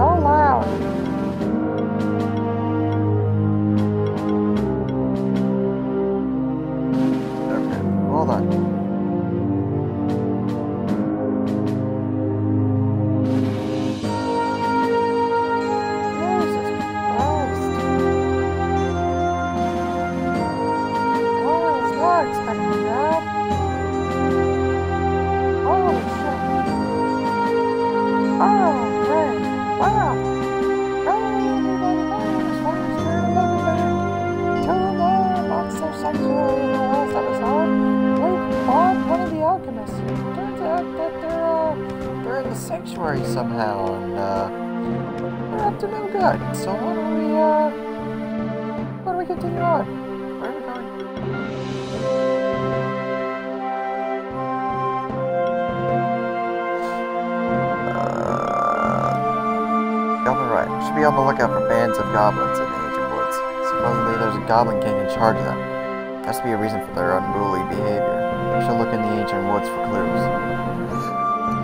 so loud. Okay, hold on. Goblins in the ancient woods. Supposedly there's a goblin king in charge of them. Has to be a reason for their unruly behavior. We should look in the ancient woods for clues.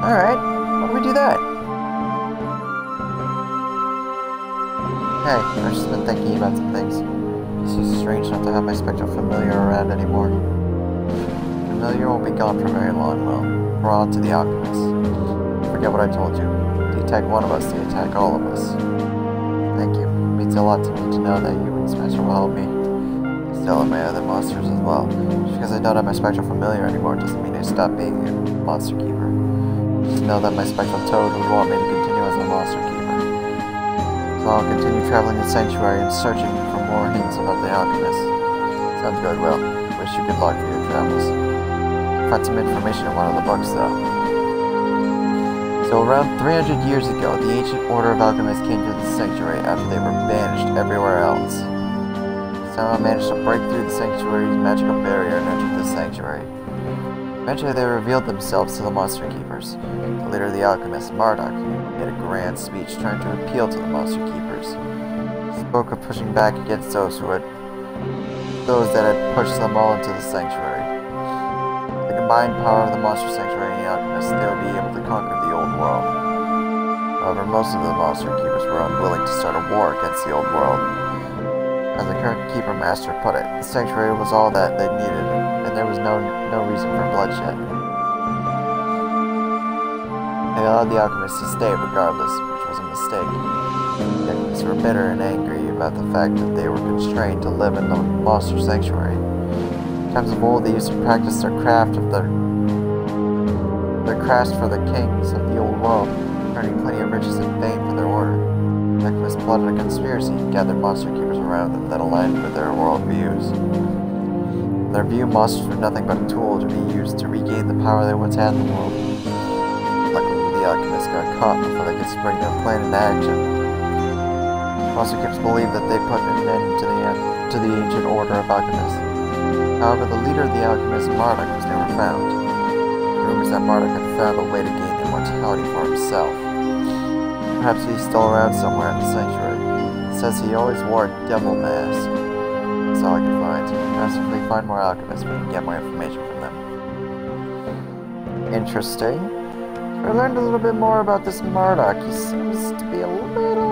Alright, why don't we do that? Hey, I've just been thinking about some things. It's just strange not to have my spectral familiar around anymore. Familiar won't be gone for very long, though. We're on to the alchemists. Forget what I told you. They attack one of us, they attack all of us. A lot to me to know that you and Spencer will help me. Still and my other monsters as well. Just because I don't have my spectral familiar anymore doesn't mean I stop being a monster keeper. Just know that my spectral toad would want me to continue as a monster keeper. So I'll continue traveling the sanctuary and searching for more hints about the alchemist. Sounds good, Will. Wish you good luck for your travels. Find some information in one of the books, though. So around 300 years ago, the ancient order of alchemists came to the sanctuary after they were banished everywhere else. Somehow managed to break through the sanctuary's magical barrier and enter the sanctuary. Eventually they revealed themselves to the monster keepers. The leader of the alchemists, Marduk, made a grand speech trying to appeal to the monster keepers. He spoke of pushing back against those who had those that had pushed them all into the sanctuary. The combined power of the monster sanctuary and the alchemists, they would be able to conquer the old world. However, most of the monster keepers were unwilling to start a war against the old world. As the current keeper master put it, the sanctuary was all that they needed, and there was no no reason for bloodshed. They allowed the alchemists to stay regardless, which was a mistake. The alchemists were bitter and angry about the fact that they were constrained to live in the monster sanctuary. In times of old, they used to practice their craft of their crafts for the kings of the old world, earning plenty of riches and fame for their order. Alchemists plotted a conspiracy and gathered monster keepers around them that aligned with their world views. In their view, monsters were nothing but a tool to be used to regain the power they once had in the world. Luckily, the alchemists got caught before they could spring their plan into action. Monster keepers believed that they put an end to the end to the ancient order of alchemists. However, the leader of the alchemists, Marduk, was never found. That Marduk had found a way to gain immortality for himself. Perhaps he's still around somewhere in the sanctuary. Says he always wore a devil mask. That's all I can find. Perhaps if we find more alchemists, we can get more information from them. Interesting. I learned a little bit more about this Marduk. He seems to be a little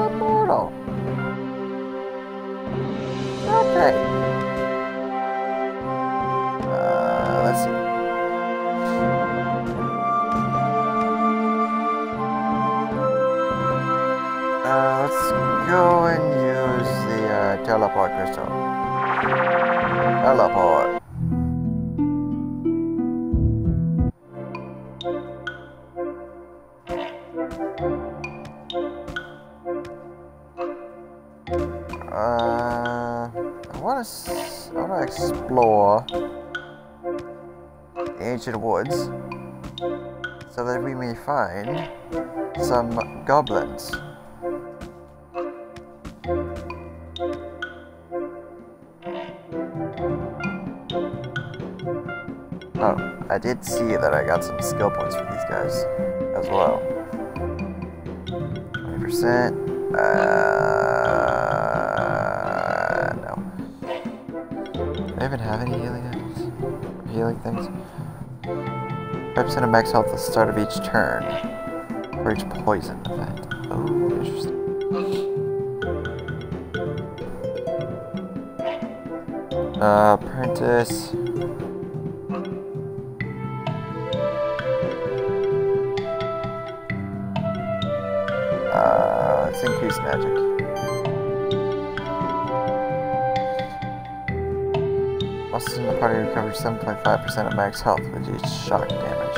Uh, I want to. I want to explore the ancient woods so that we may find some goblins. did see that I got some skill points for these guys as well. 20%. Uh, no. Do I even have any healing items? Healing things? 5% of max health at the start of each turn for each poison effect. Oh, interesting. Uh, apprentice. target recovers 7.5% of max health with each shock damage.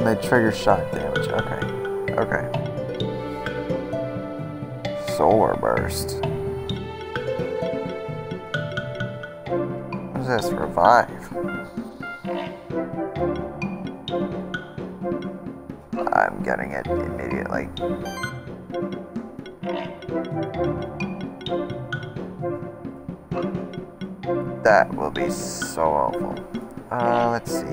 They trigger shock damage. Okay. Okay. Solar Burst. What is this? Revive. helpful. Uh, let's see.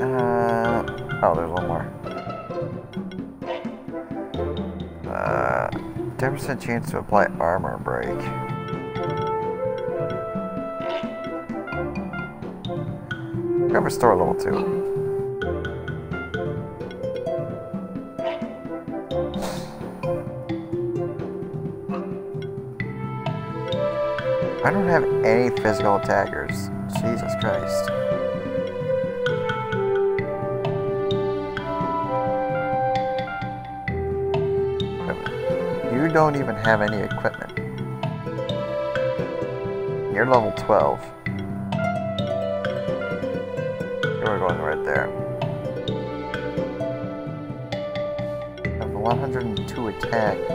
Uh, oh, there's one more. Uh, 10% chance to apply R restore level 2. I don't have any physical attackers. Jesus Christ. You don't even have any equipment. You're level 12. back.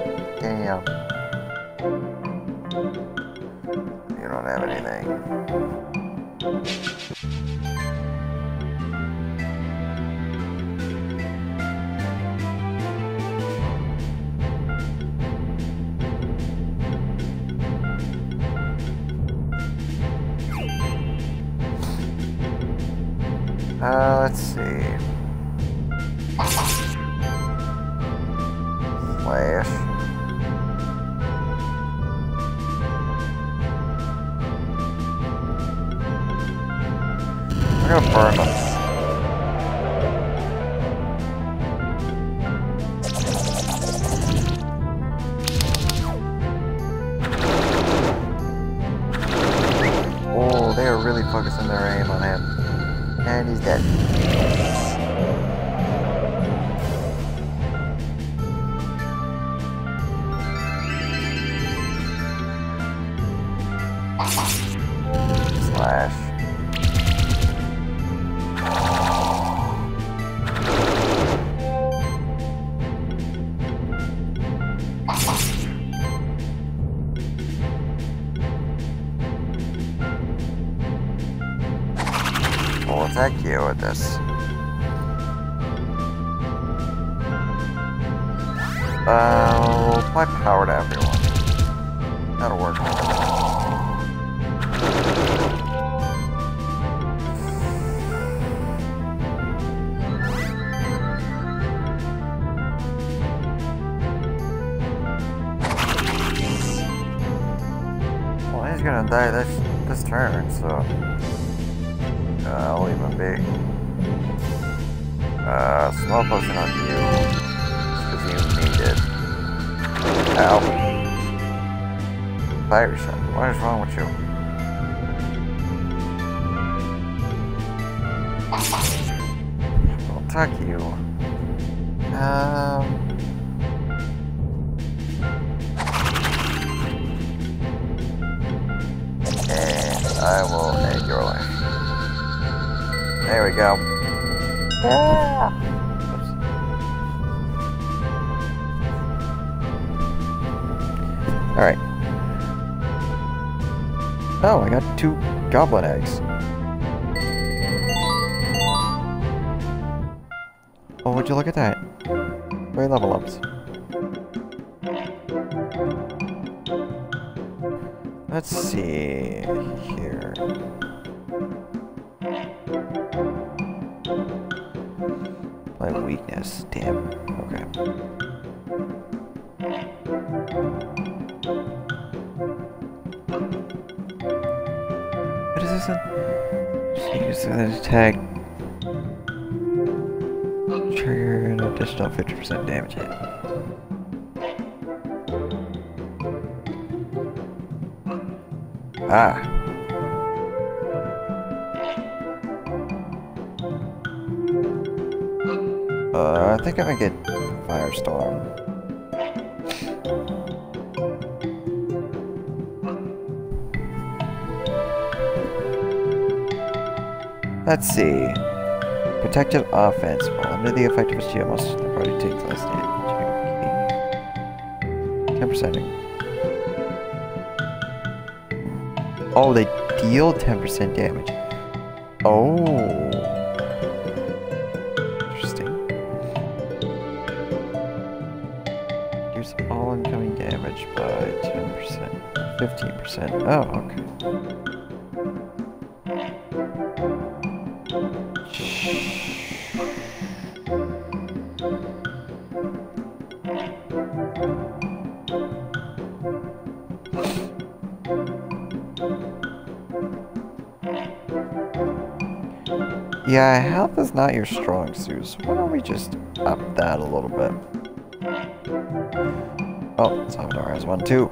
Attack. Trigger an additional 50% damage hit. Ah. Uh, I think I'm gonna get Firestorm. Let's see. Protective offense. Under the effect of a shield, most of the party takes less damage. Ten percent. Oh, they deal ten percent damage. Yeah, health is not your strong suit, so why don't we just up that a little bit? Oh, Salvador has one too.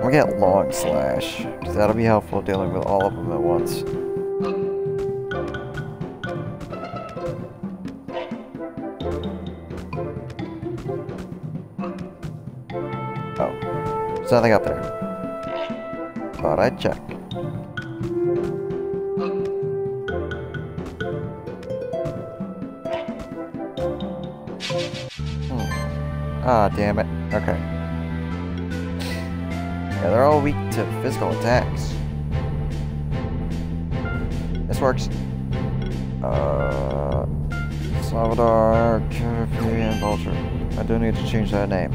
We'll get Long Slash, because that'll be helpful dealing with all of them at once. Oh, there's nothing up there. Thought I'd check. Damn it. Okay. Yeah, they're all weak to physical attacks. This works. Uh, Salvador, and Vulture. I do need to change that name.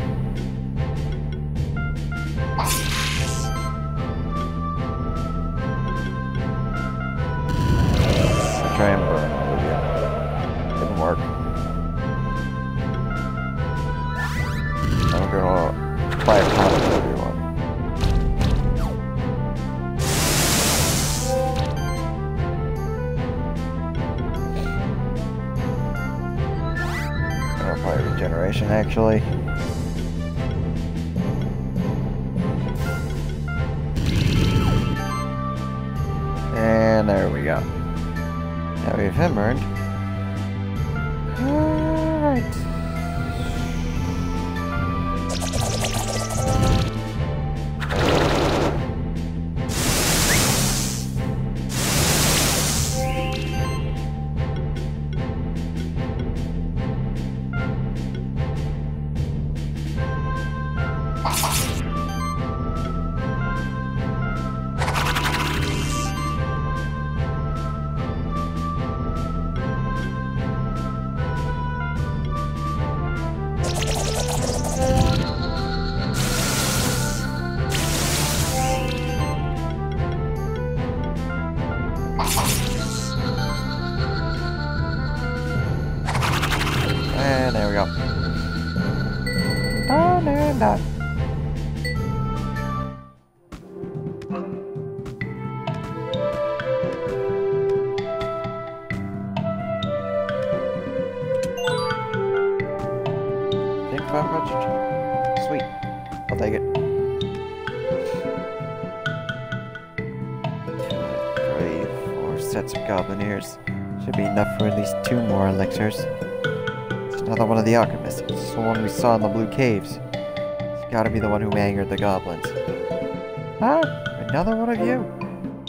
One we saw in the blue caves. It's gotta be the one who angered the goblins. Huh? Another one of you?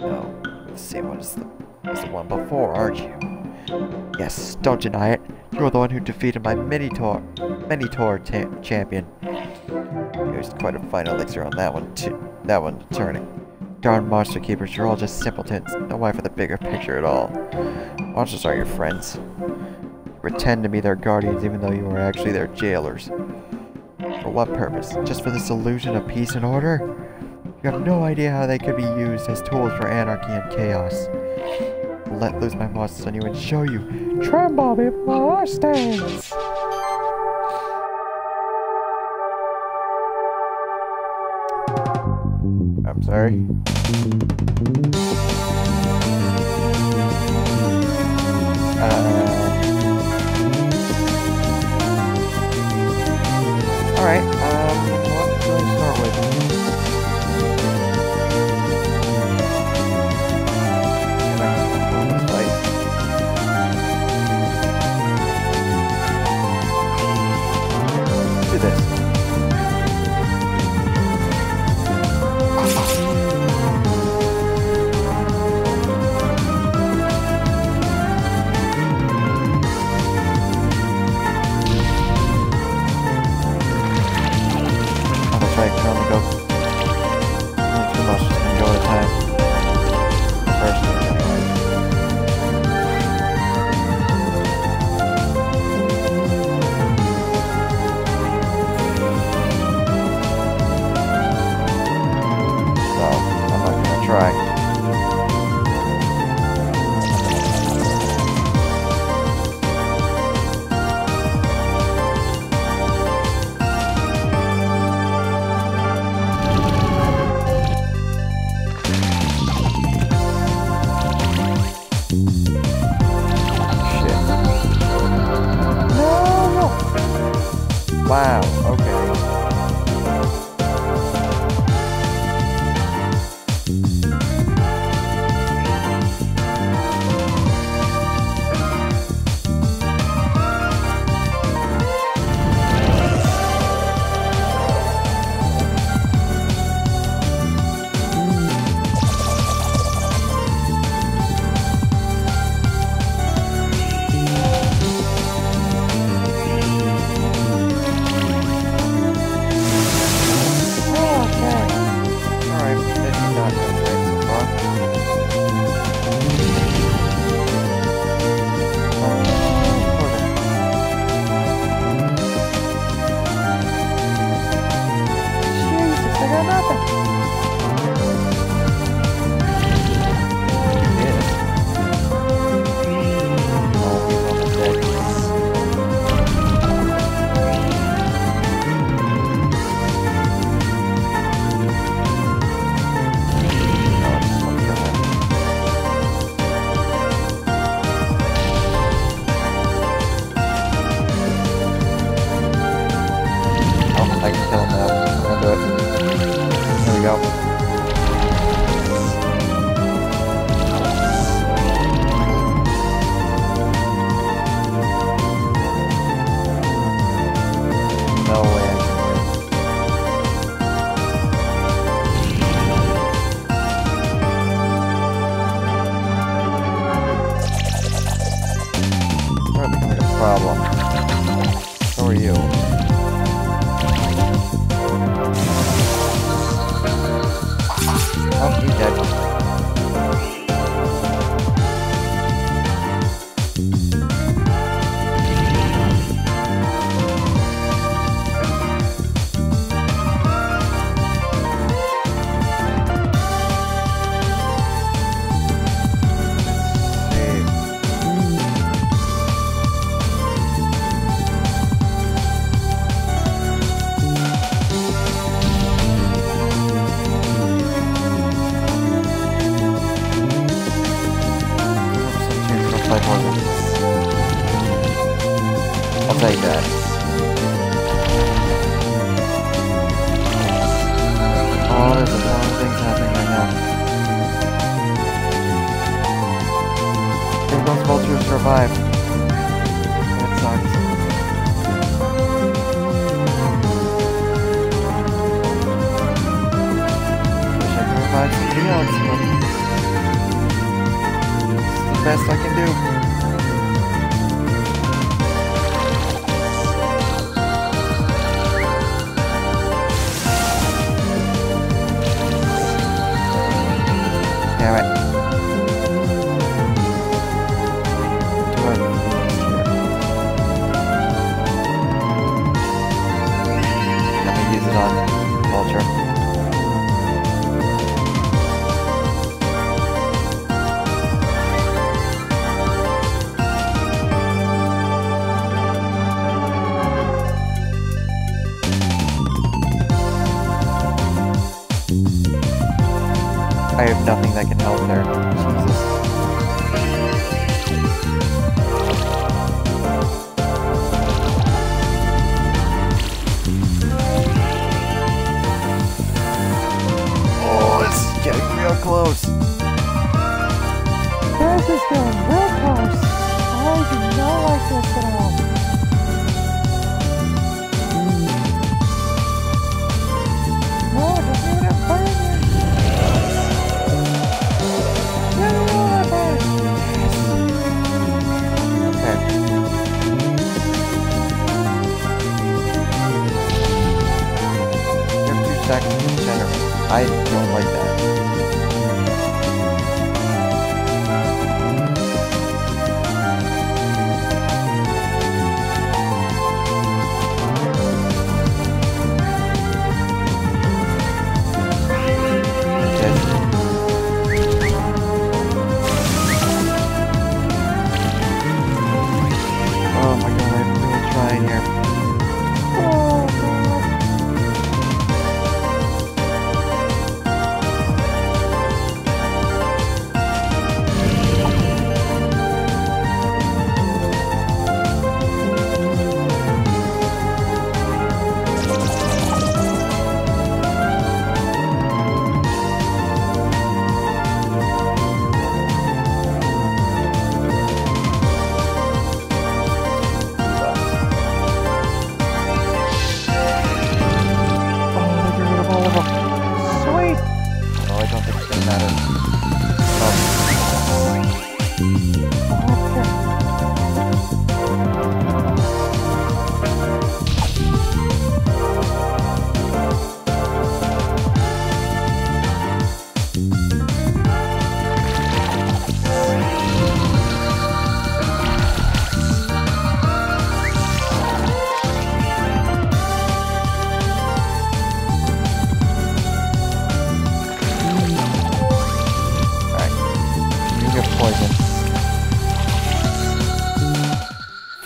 No, the same one as the, as the one before, aren't you? Yes, don't deny it. You're the one who defeated my Minotaur ta champion. He was quite a fine elixir on that one, too. That one turning. Darn monster keepers, you're all just simpletons. No eye for the bigger picture at all. Monsters are your friends. Pretend to be their guardians even though you are actually their jailers. For what purpose? Just for this illusion of peace and order? You have no idea how they could be used as tools for anarchy and chaos. Let loose my monsters on you and show you. Tremble before Ostanes! I'm sorry. Alright, um,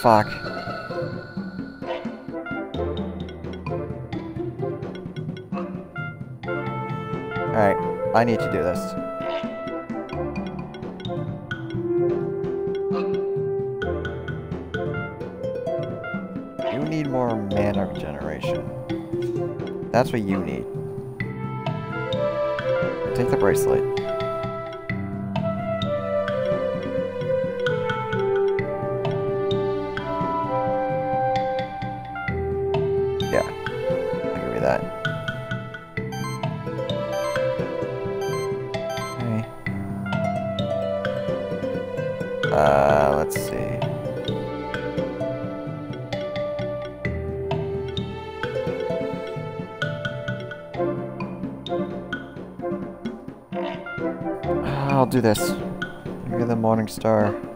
Fuck. Alright, I need to do this. You need more mana regeneration. That's what you need. Take the bracelet. this. Look at the morning star.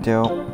Do.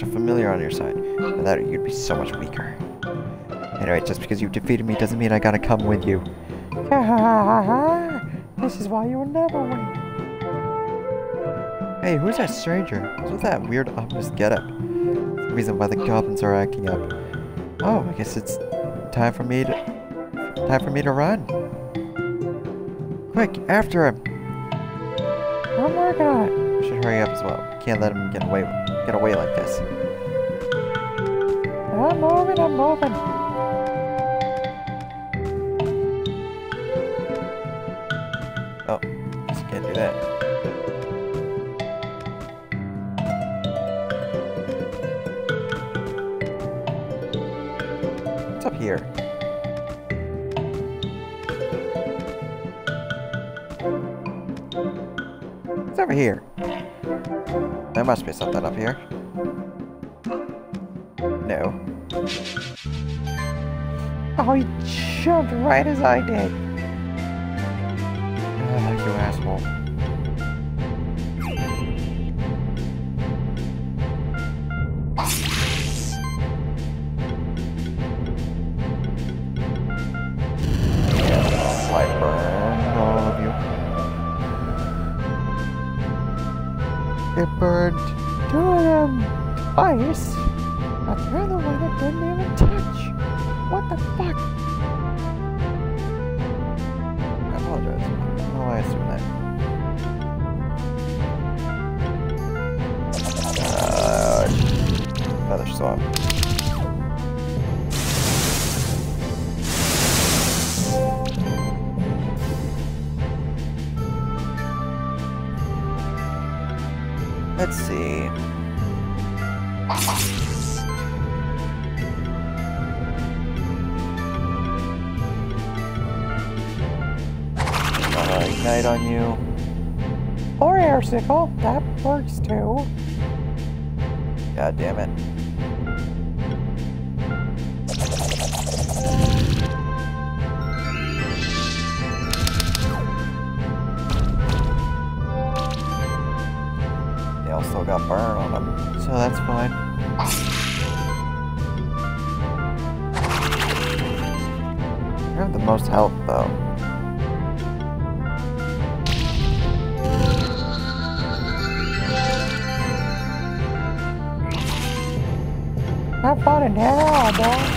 Have Familiar on your side. Without it, you'd be so much weaker. Anyway, just because you've defeated me doesn't mean I gotta come with you. this is why you will never win. Hey, who's that stranger? What's with that weird ominous getup? The reason why the goblins are acting up. Oh, I guess it's time for me to time for me to run. Quick, after him! I'm working on it. We should hurry up as well. Can't let him get away get away like this. I'm moving, I'm moving. There that up here. No. Oh, he jumped right as I did. That works too. God damn it. They all still got burn on them, so that's fine. I have the most health though. Have fun in hell,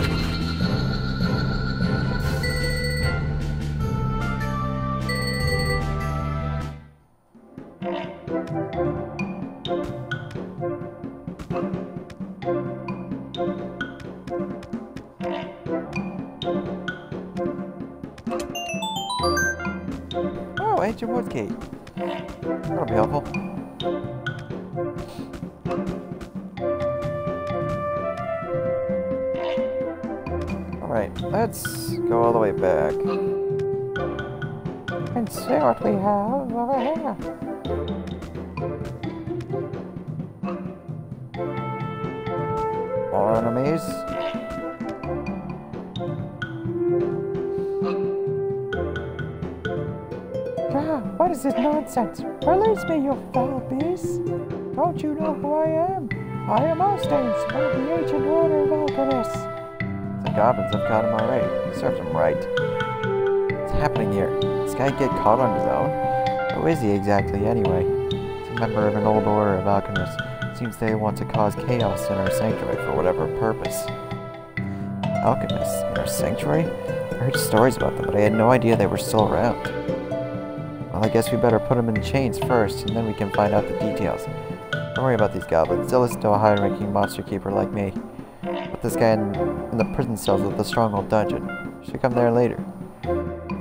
this? Release me, you foul beast! Don't you know who I am? I am Ostanes, one of the ancient order of alchemists. The goblins have caught him already. He served him right. What's happening here? This guy get caught on his own? Who is he exactly, anyway? He's a member of an old order of alchemists. Seems they want to cause chaos in our sanctuary for whatever purpose. Alchemists in our sanctuary? I heard stories about them, but I had no idea they were still around. Well, I guess we better put them in chains first, and then we can find out the details. Don't worry about these goblins. They'll listen to a high-ranking monster keeper like me. Put this guy in, in the prison cells of the Stronghold Dungeon. Should come there later.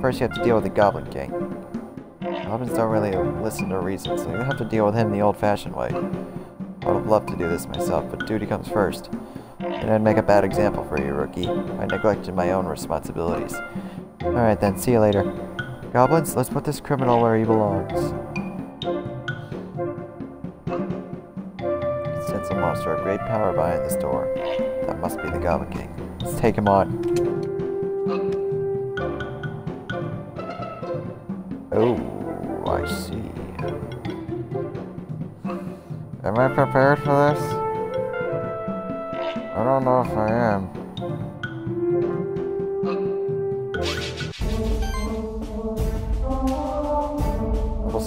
First, you have to deal with the Goblin King. Goblins don't really listen to reason, so you have to deal with him the old-fashioned way. I would have loved to do this myself, but duty comes first. And I'd make a bad example for you, rookie. I neglected my own responsibilities. Alright then, see you later. Goblins, let's put this criminal where he belongs. Sense a monster of great power behind this door. That must be the Goblin King. Let's take him on. Oh, I see. Am I prepared for this? I don't know if I am.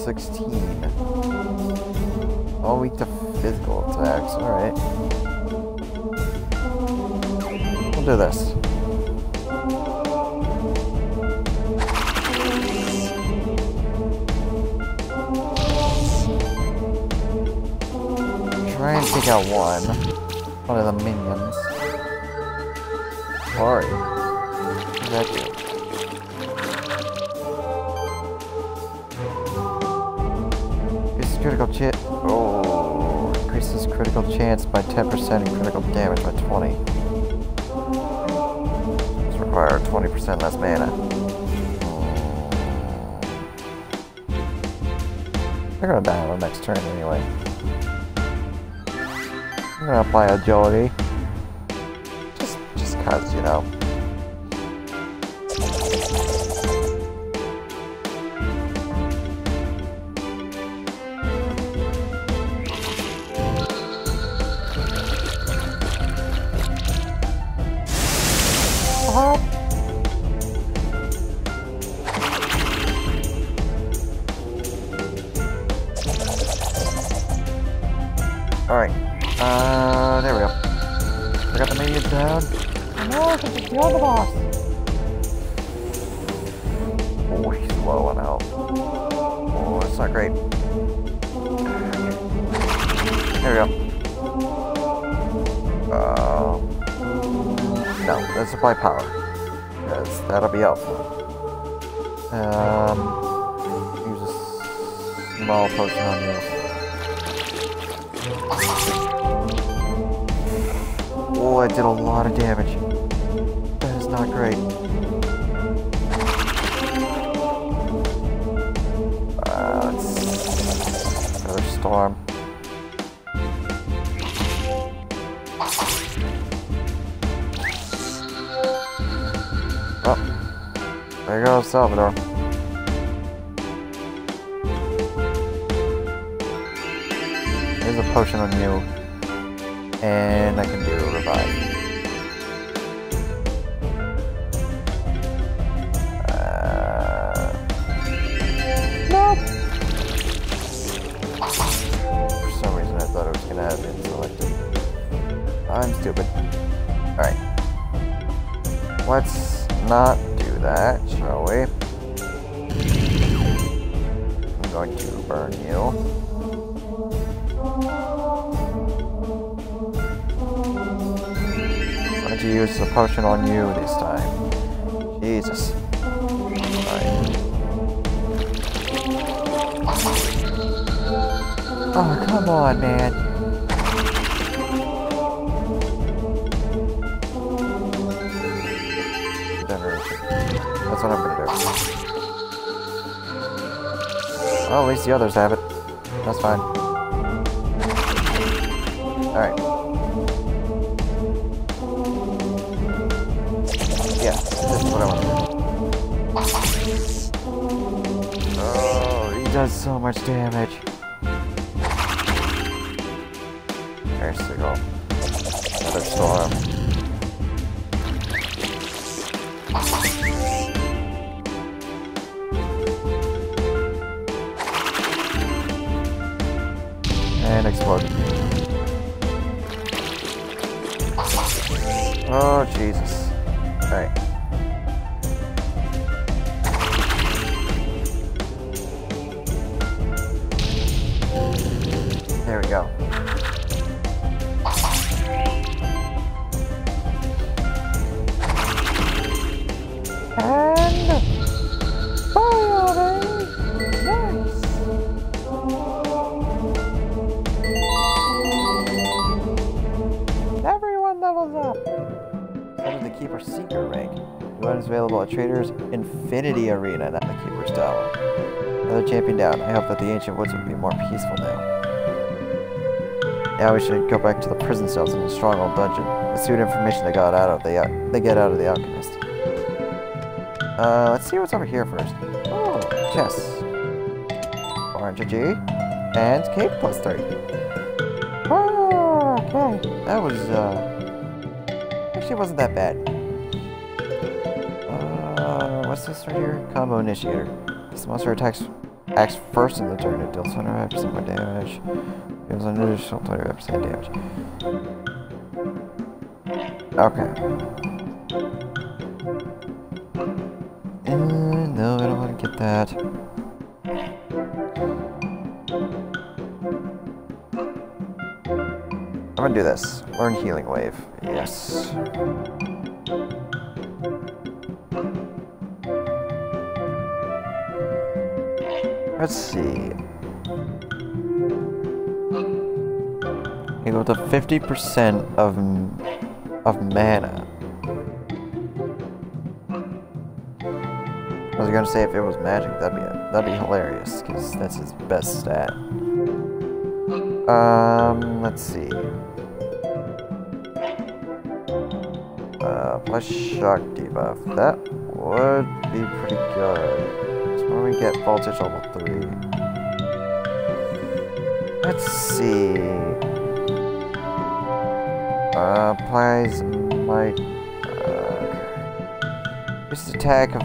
16. All weak to physical attacks. Alright. We'll do this. Try and take out one. One of the minions. Sorry. What that do? Critical chance. Oh, increases critical chance by 10% and critical damage by 20. This require 20% less mana. They're gonna die on the next turn anyway. I'm gonna apply agility. The others have it. That's fine. The ancient woods would be more peaceful now. Now we should go back to the prison cells in the Stronghold dungeon. Let's see what information they got out of the al- they get out of the alchemist. Uh, let's see what's over here first. Oh, chess. Orange G. And cake plus three. Oh, okay. That was, uh... Actually, wasn't that bad. Uh, what's this right here? Combo Initiator. This monster attacks acts first in the turn. It deals 105% more damage. Deals an additional 25% damage. Okay. No, I don't want to get that. I'm gonna do this. Learn Healing Wave. Yes. Let's see. Equal to 50% of of mana. I was gonna say if it was magic, that'd be that'd be hilarious because that's his best stat. Um, let's see. Uh, plus shock debuff. That would be pretty good. So when we get voltage level Let's see. Uh, applies. Uh, just attack of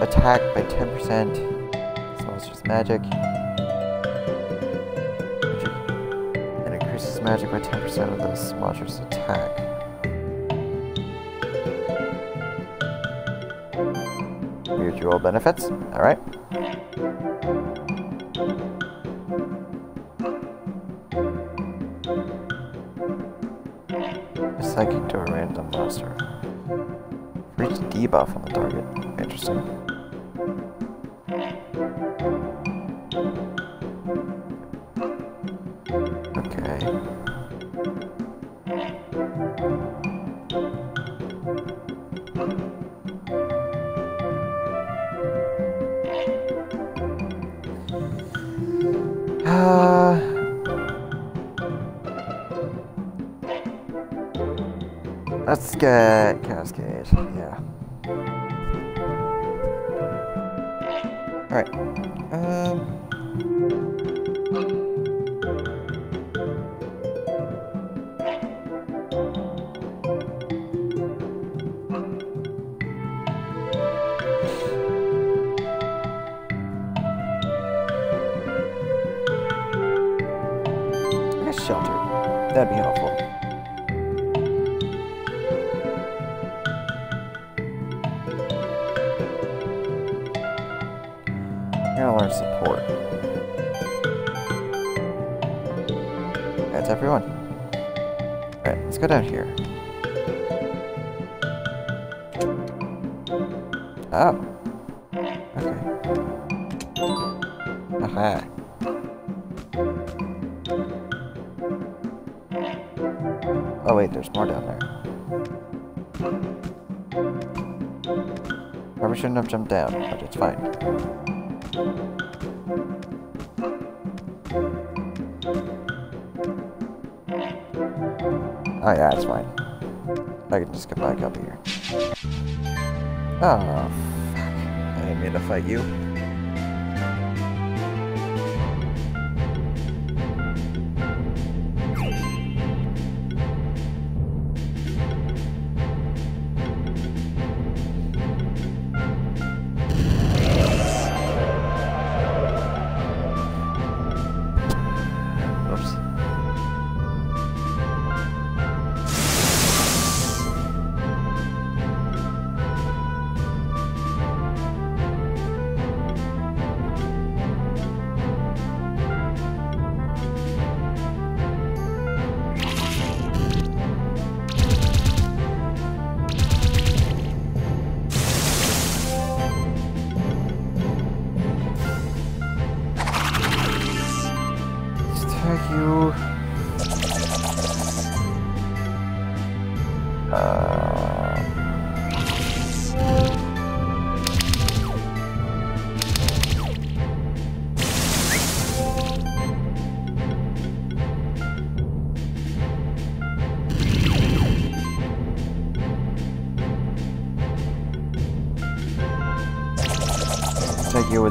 attack by 10%. So it's just magic. Magic. And increases magic by 10% of this monster's attack. Mutual benefits. Alright. Psychic debuff on the target. Interesting. Okay. Uh, let's get Cascade. Yeah. Up here. Oh, fuck. I didn't mean to fight you.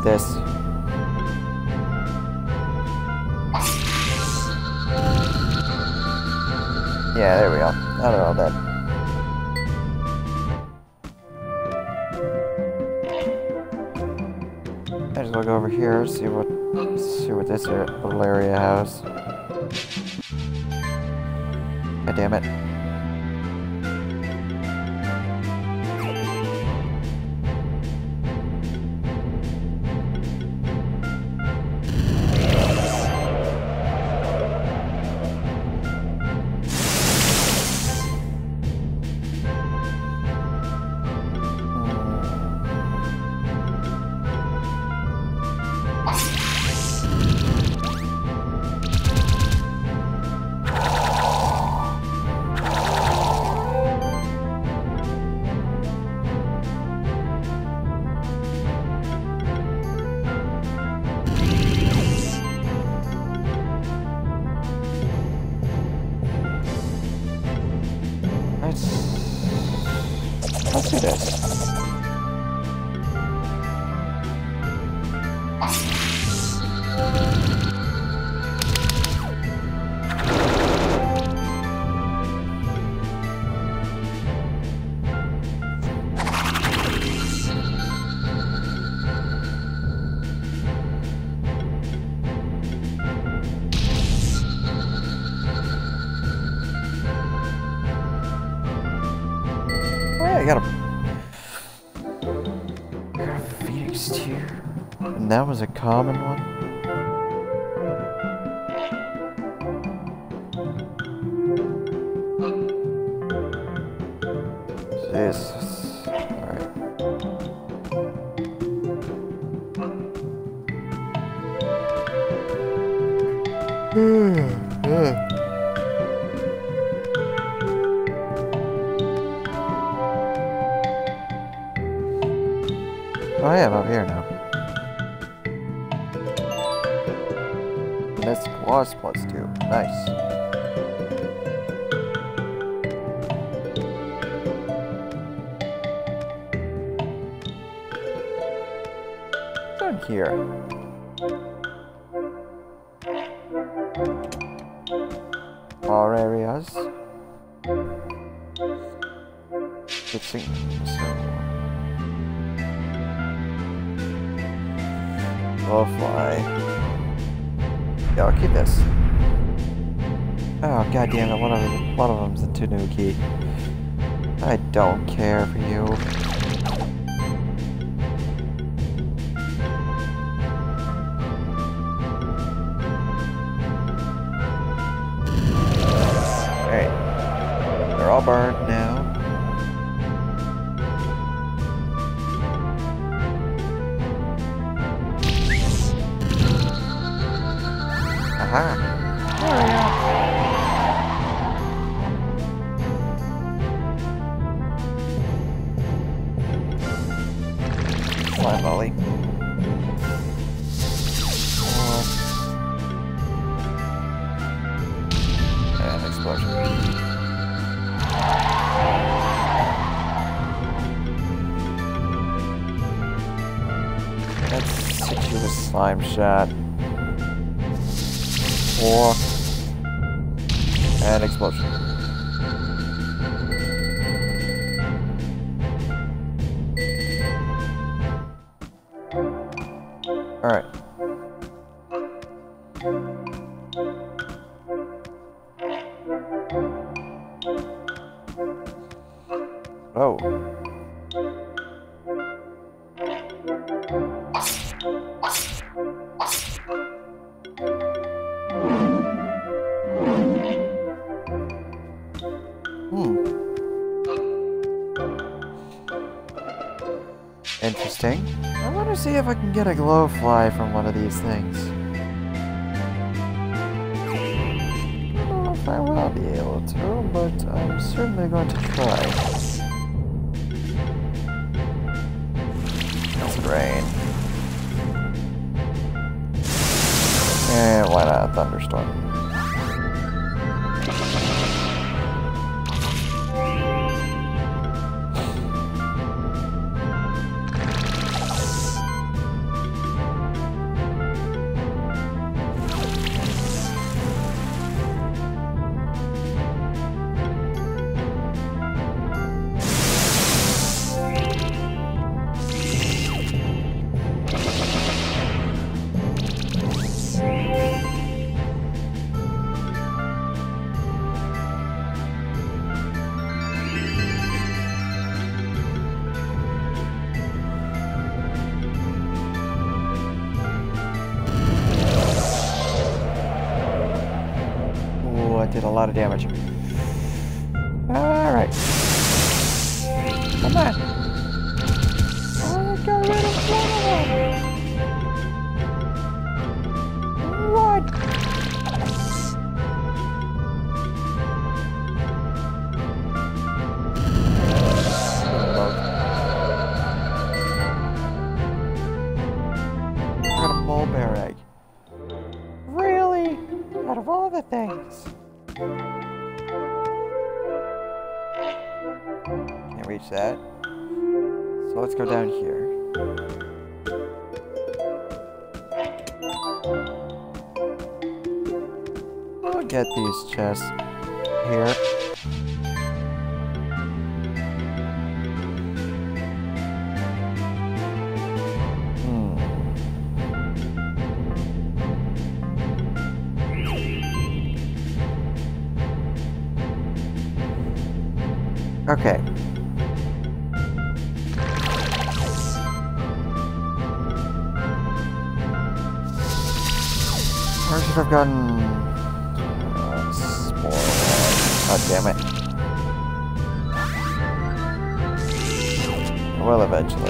With this. Yeah, there we go. Now they're all dead. I just go over here, see what see what this little area has. God damn it. And 16. So. Lovefly. Yeah, I'll keep this. Oh, god damn it, one of, one of them's a Tanuki. I don't care for you. Get a glow fly from one of these things. I don't know if I will be able to, but I'm certainly going to try. Okay. Where should I've gotten uh? God damn it. Well, eventually.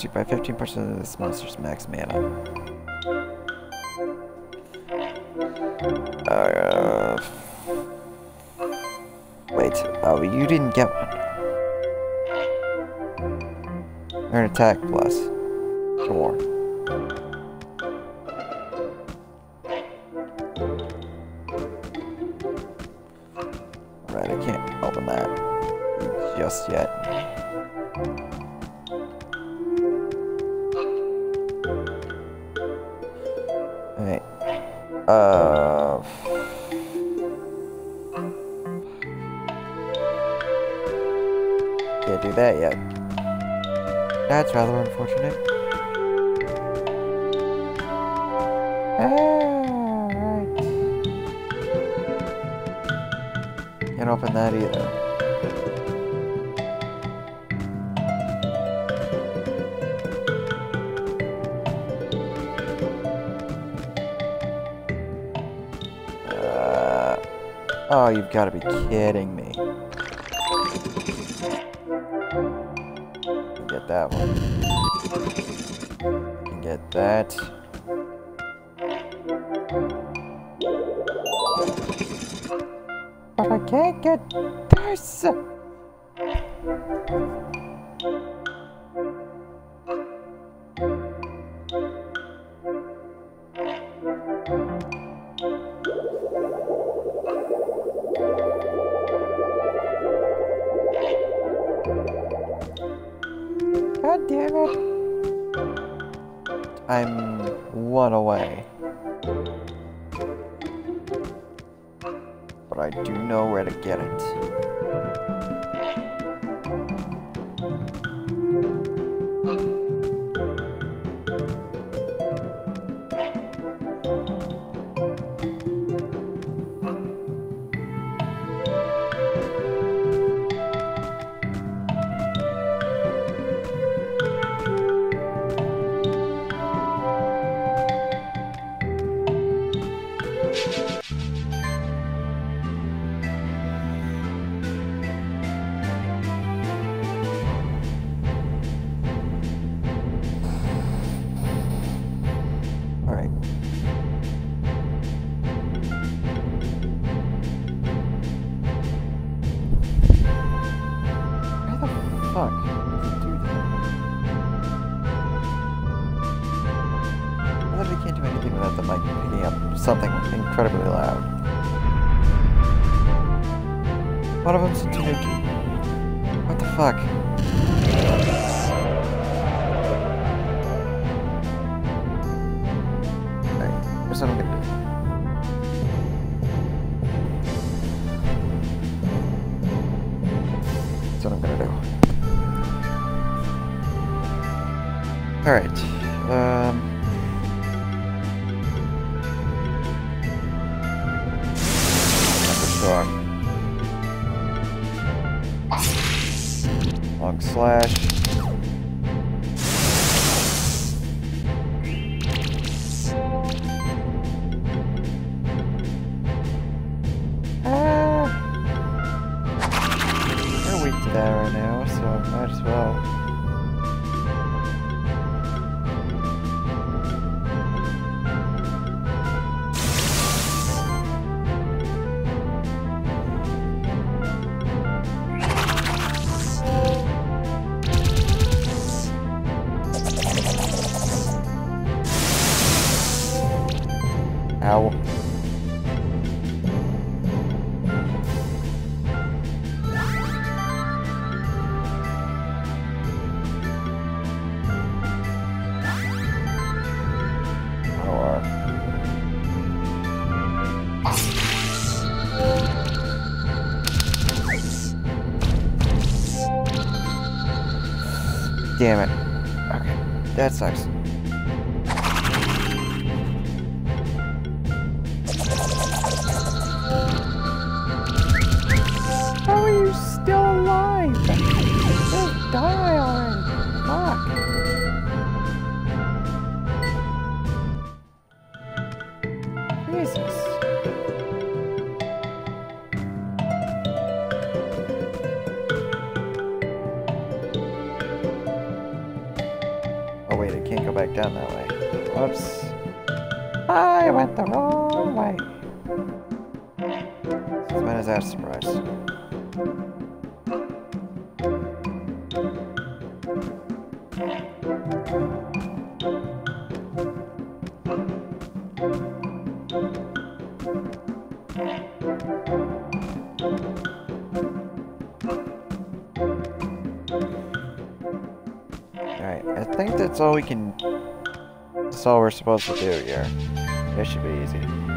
Magic by 15% of this monster's max mana. Uh, wait. Oh, you didn't get one. Earn attack plus. You've got to be kidding me. Get that one. Get that. But I can't get I'm one away. But I do know where to get it. damn it. Okay, that sucks. That's all we can... That's all we're supposed to do here. It should be easy.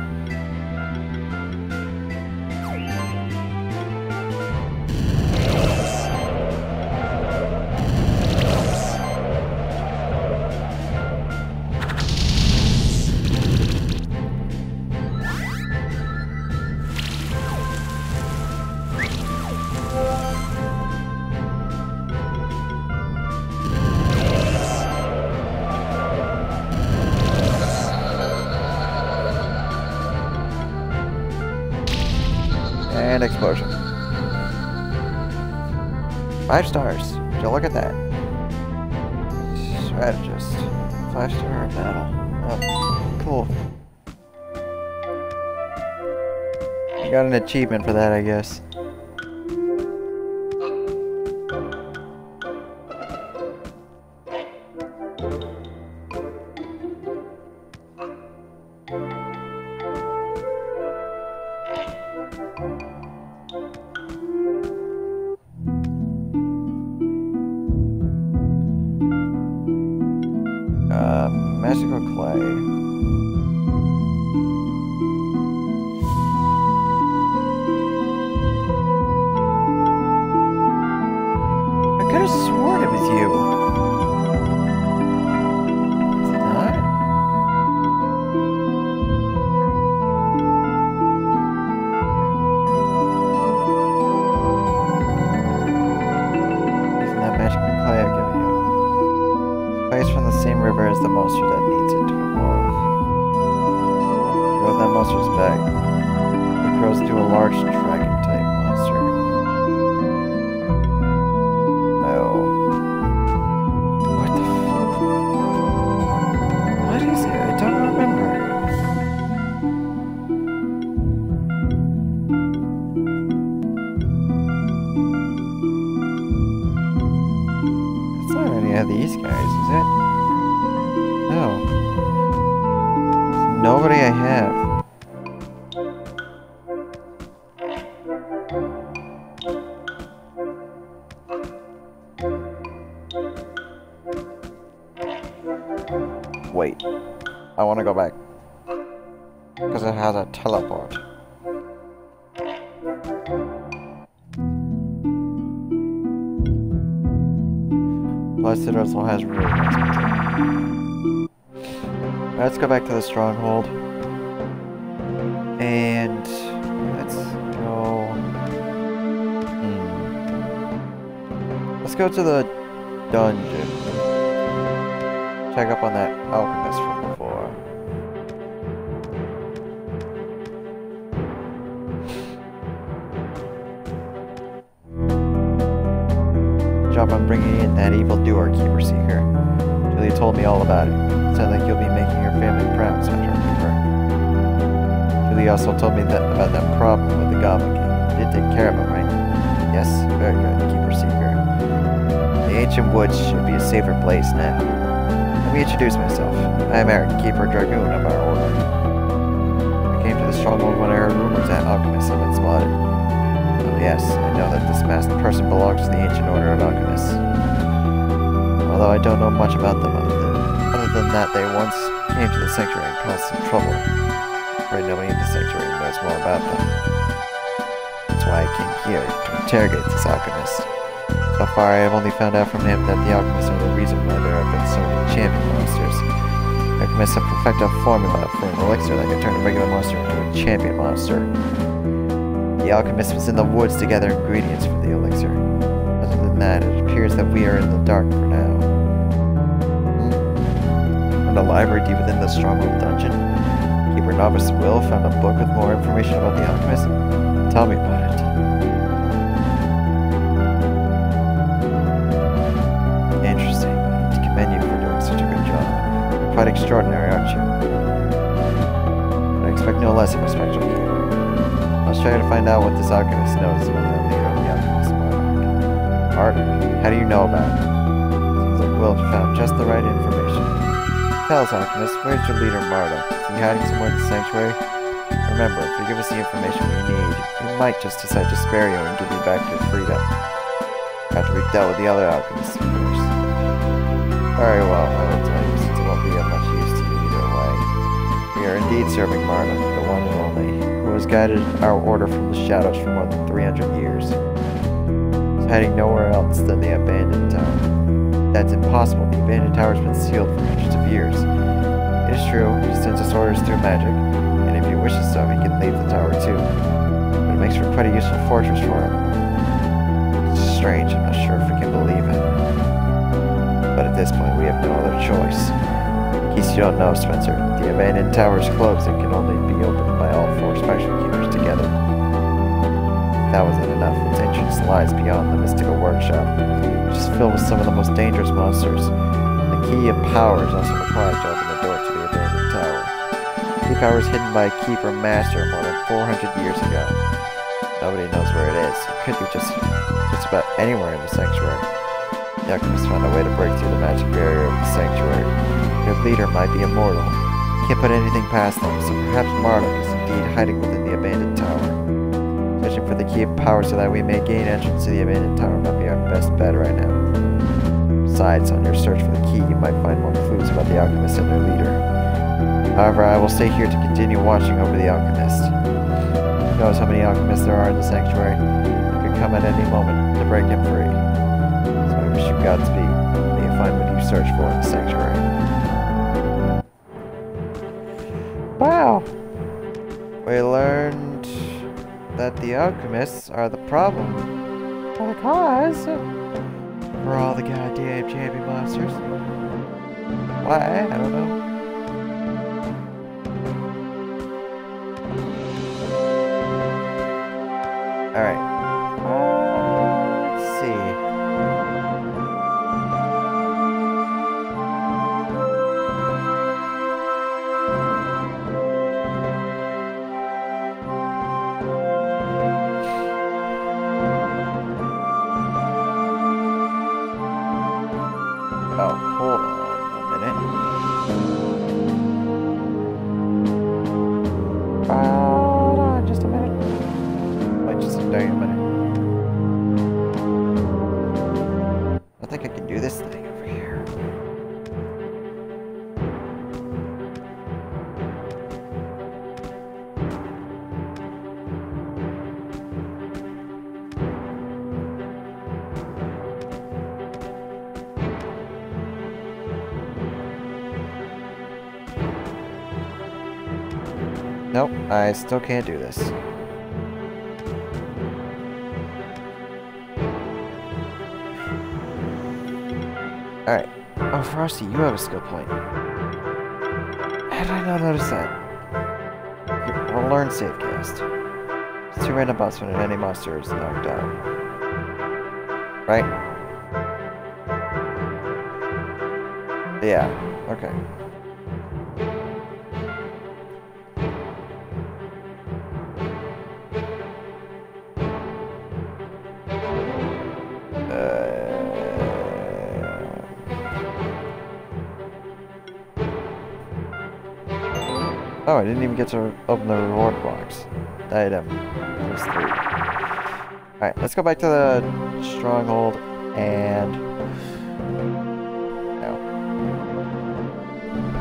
achievement for that, I guess. To the ancient order of alchemists. Although I don't know much about them other than, other than that they once came to the sanctuary and caused some trouble. Afraid nobody in the sanctuary knows more about them. That's why I came here, to interrogate this alchemist. So far, I have only found out from him that the alchemists are the reason why there have been so many champion monsters. Alchemists have perfected a formula for an elixir that can turn a regular monster into a champion monster. The alchemist was in the woods to gather ingredients for the elixir. Than that, it appears that we are in the dark for now. Hmm. In the library deep within the stronghold dungeon, Keeper Novice Will found a book with more information about the alchemist. Tell me about it. Interesting. I to commend you for doing such a good job. Quite extraordinary, aren't you? I expect no less of a spectral keeper. Let's try to find out what this alchemist knows about Marduk? How do you know about it? Seems like Will found just the right information. Tell us, alchemist, where's your leader, Marduk? Is he hiding somewhere in the sanctuary? Remember, if you give us the information we need, we might just decide to spare you and give you back your freedom. After we've dealt with the other alchemists, of course. Very well, I will tell you, since it won't be of much use to you either way. We are indeed serving Marduk, the one and only, who has guided our order from the shadows for more than 300 years. He's hiding nowhere else than the abandoned tower. That's impossible. The abandoned tower has been sealed for hundreds of years. It is true, he sends us orders through magic, and if he wishes so, he can leave the tower too. But it makes for quite a useful fortress for him. It's strange, I'm not sure if we can believe it. But at this point, we have no other choice. In case you don't know, Spencer, the abandoned tower is closed and can only be opened by all four special keepers together. That wasn't enough, its entrance lies beyond the mystical workshop, which is filled with some of the most dangerous monsters. The key of power is also required to open the door to the abandoned tower. The Key power is hidden by a keeper master more than 400 years ago. Nobody knows where it is. It could be just, just about anywhere in the sanctuary. The alchemists found a way to break through the magic barrier of the sanctuary. Their leader might be immortal. Can't put anything past them, so perhaps Marduk is indeed hiding within the abandoned tower. Key of power so that we may gain entrance to the abandoned tower might be our best bet right now. Besides, on your search for the key, you might find more clues about the alchemist and their leader. However, I will stay here to continue watching over the alchemist. Who knows how many alchemists there are in the sanctuary? They could come at any moment to break him free. So I wish you Godspeed. May you find what you search for in the sanctuary. Alchemists are the problem. Or the cause. For all the goddamn champion monsters. Why? I don't know. I still can't do this. Alright. Oh, Frosty, you have a skill point. How did I not notice that? We'll learn Safecast. It's two random bots when any monster is knocked out. Right? Yeah, okay. Oh, I didn't even get to open the reward box. Item. Three. Alright, let's go back to the stronghold and. No.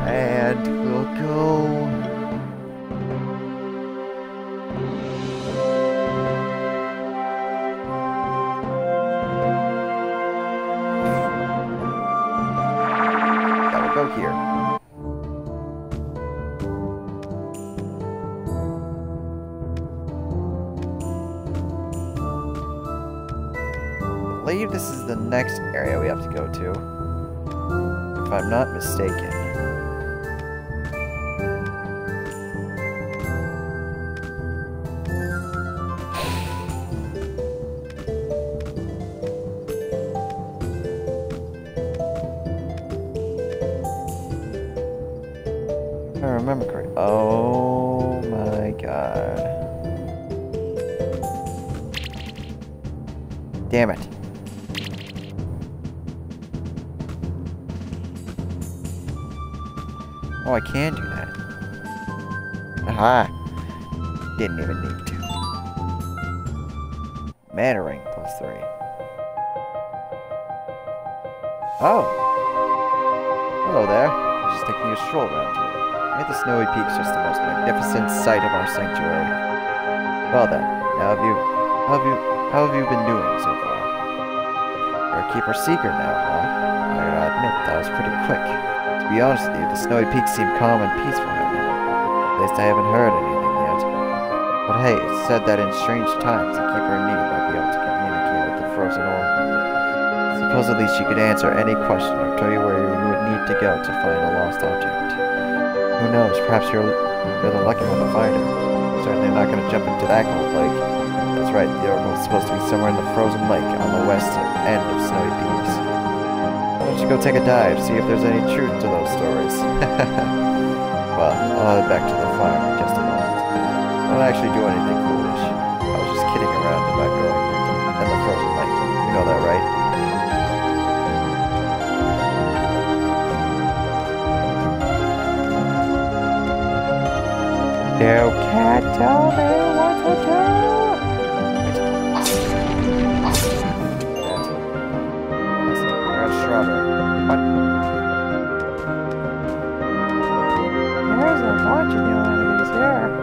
And we'll go. Next area we have to go to. If I'm not mistaken. Stroll around here. Ain't the snowy peaks just the most magnificent sight of our sanctuary? Well then, how have you, how have you, how have you been doing so far? You're a keeper seeker now, huh? I gotta admit, that was pretty quick. To be honest with you, the snowy peaks seem calm and peaceful right now. At least I haven't heard anything yet. But hey, it's said that in strange times, a keeper in need might be able to communicate with the frozen oracle. Supposedly she could answer any question or tell you where you would need to go to find a lost object. Who knows, perhaps you're, you're the lucky one to find her. Certainly not going to jump into that cold lake. That's right, the oracle is supposed to be somewhere in the frozen lake on the west end of Snowy Peaks. Why don't you go take a dive, see if there's any truth to those stories? well, I'll head back to the farm in just a moment. I don't actually do anything foolish. You can't tell me what to do. That's a strawberry. There's a bunch of new enemies here.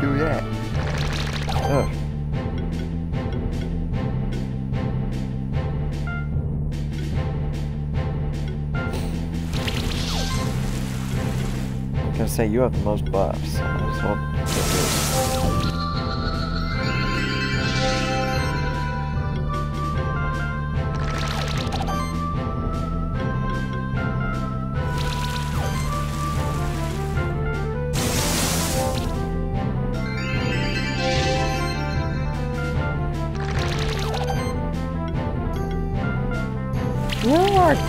do that. Ugh. I was gonna say you have the most buffs, so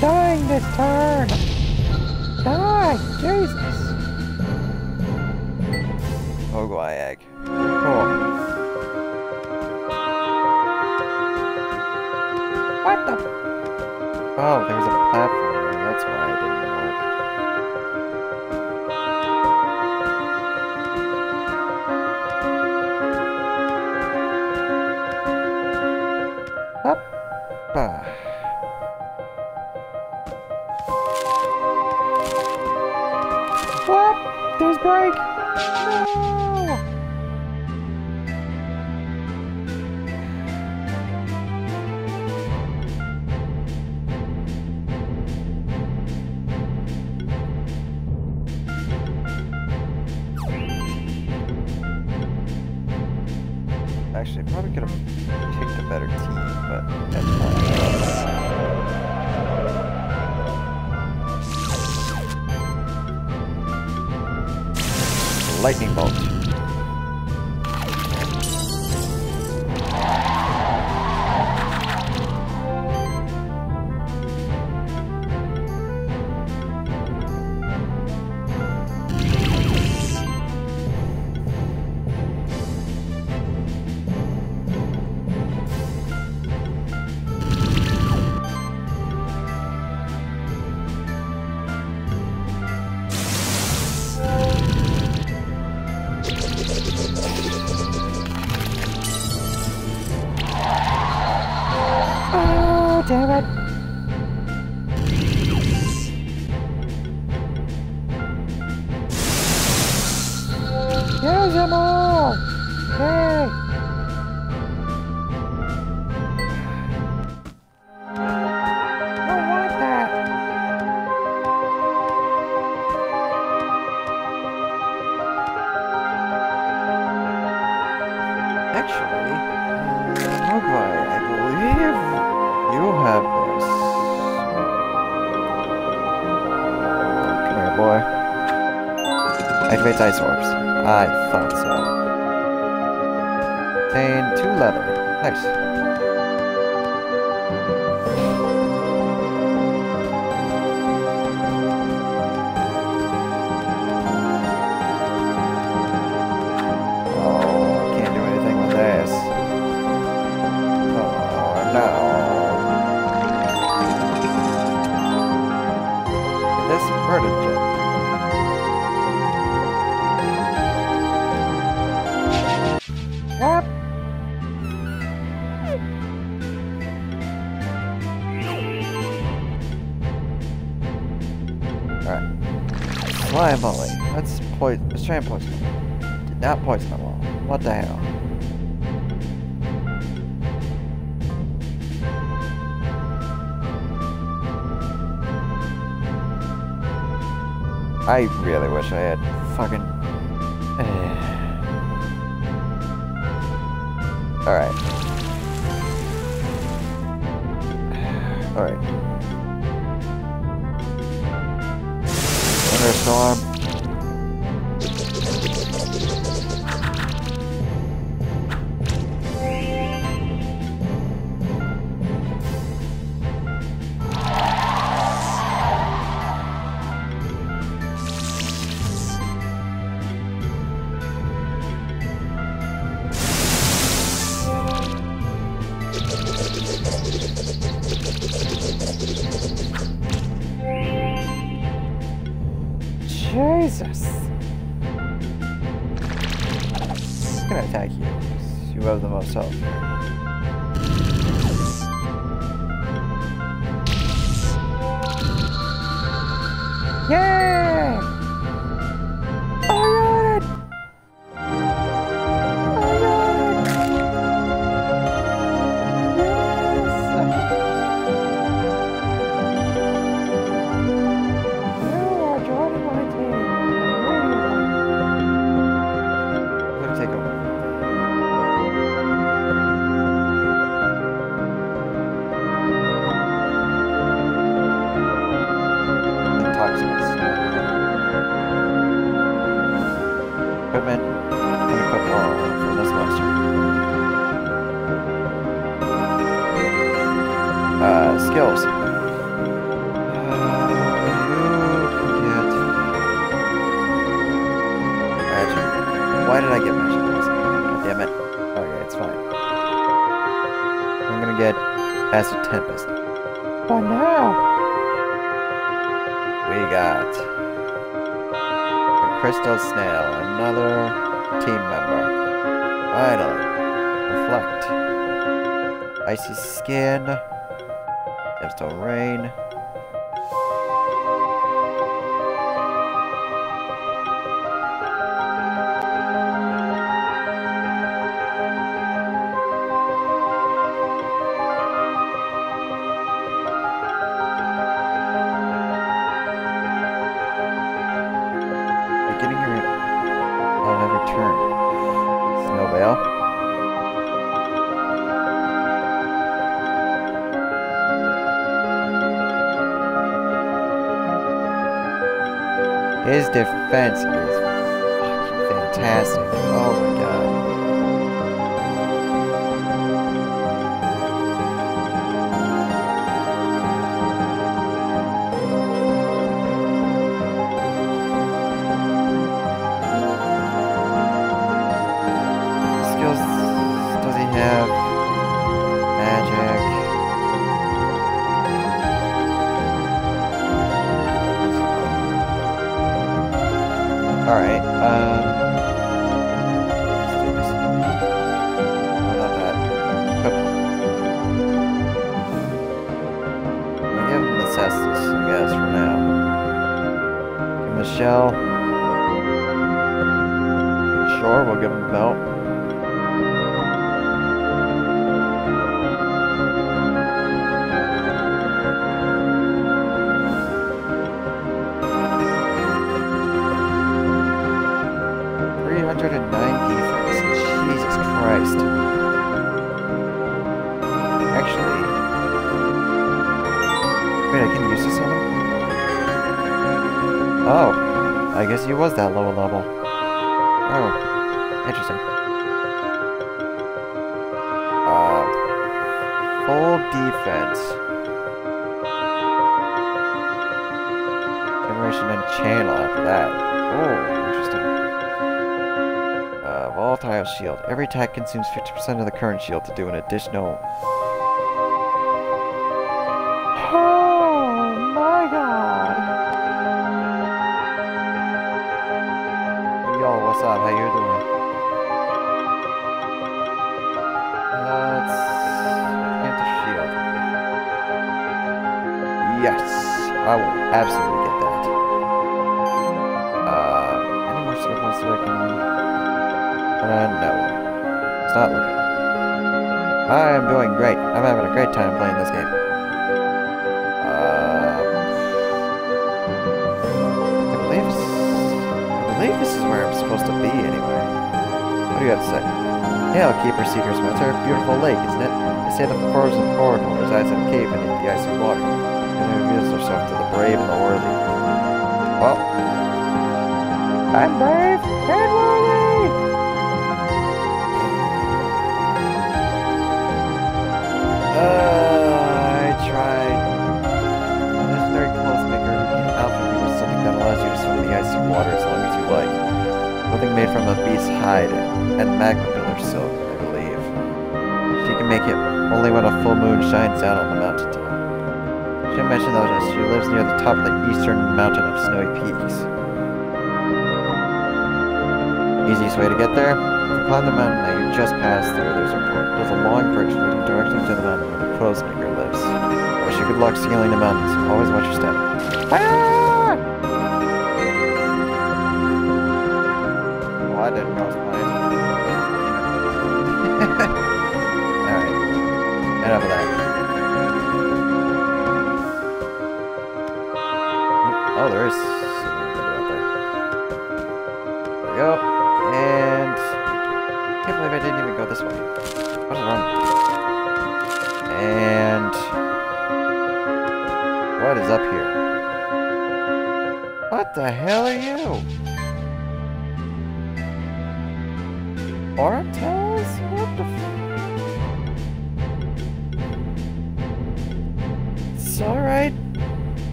dying this turn! Die! Jesus! trying to poison him. Did not poison him all. What the hell? I really wish I had fucking... Alright. Alright. Thunderstorm. Snap. Fancy is fantastic. Oh It was that lower level. Oh, interesting. Uh, full defense. Generation and channel after that. Oh, interesting. Uh, volatile shield. Every attack consumes 50% of the current shield to do an additional What do you have to say? Hail, Keeper Seekers. It's a beautiful lake, isn't it? They say the frozen oracle resides in a cave beneath the icy water, and reveals herself to the brave and the worthy. Well, I'm brave and worthy. uh, I tried. Legendary clothes maker outfit you with something that allows you to swim in the icy water as long as you like. Something made from a beast's hide and magma pillar silk, I believe. She can make it only when a full moon shines down on the mountain top. She mentioned that she lives near the top of the eastern mountain of snowy peaks. Easiest way to get there? Climb the mountain that you just passed through. There's a, there's a long bridge leading directly to the mountain where the maker lives. Wish you good luck scaling the mountains. Always watch your step. Ah!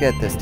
Get this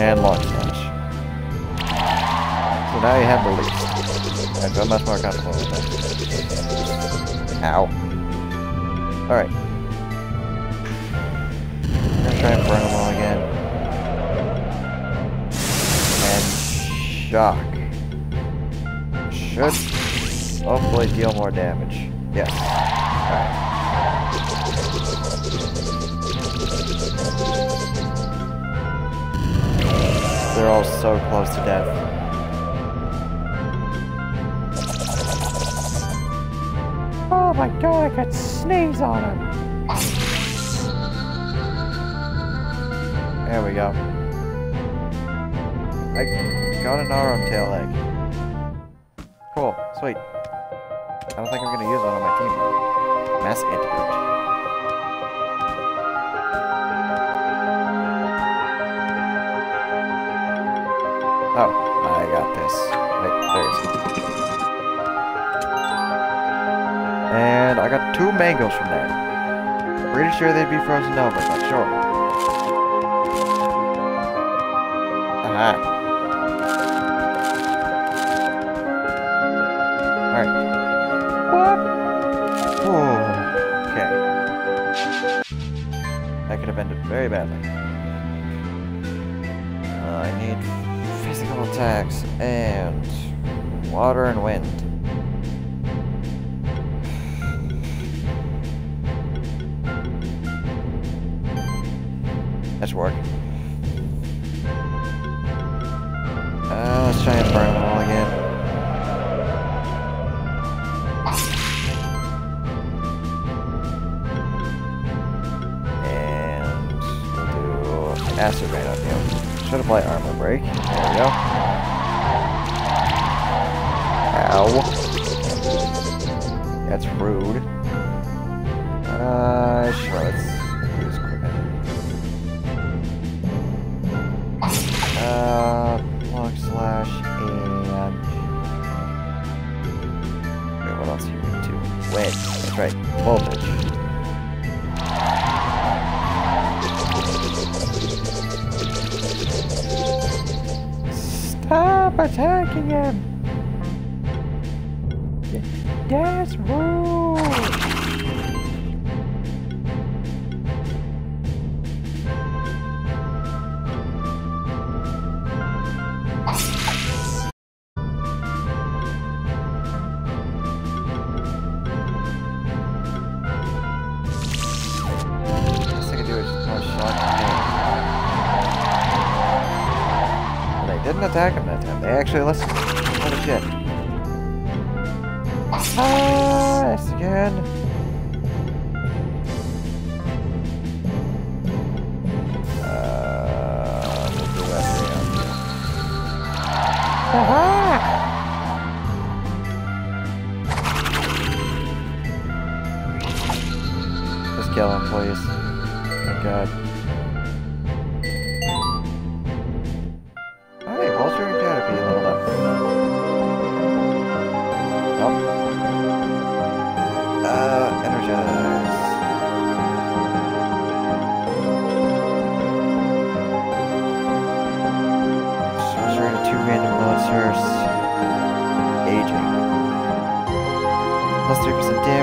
And launch. So now you have the least. I feel much more comfortable with that. Ow. Alright. I'm gonna try and burn them all again. And shock. Should hopefully deal more damage. Yes. Alright. They're all so close to death. Oh my god, I could sneeze on him. There we go. I got an arm tail egg. Cool, sweet. I don't think I'm gonna use one on my team. Mass antidote. Two mangoes from that. Pretty sure they'd be frozen over, but not sure. Aha. Alright. What? Ooh. Okay. That could have ended very badly. Uh, I need physical attacks and water and wind. freaking end.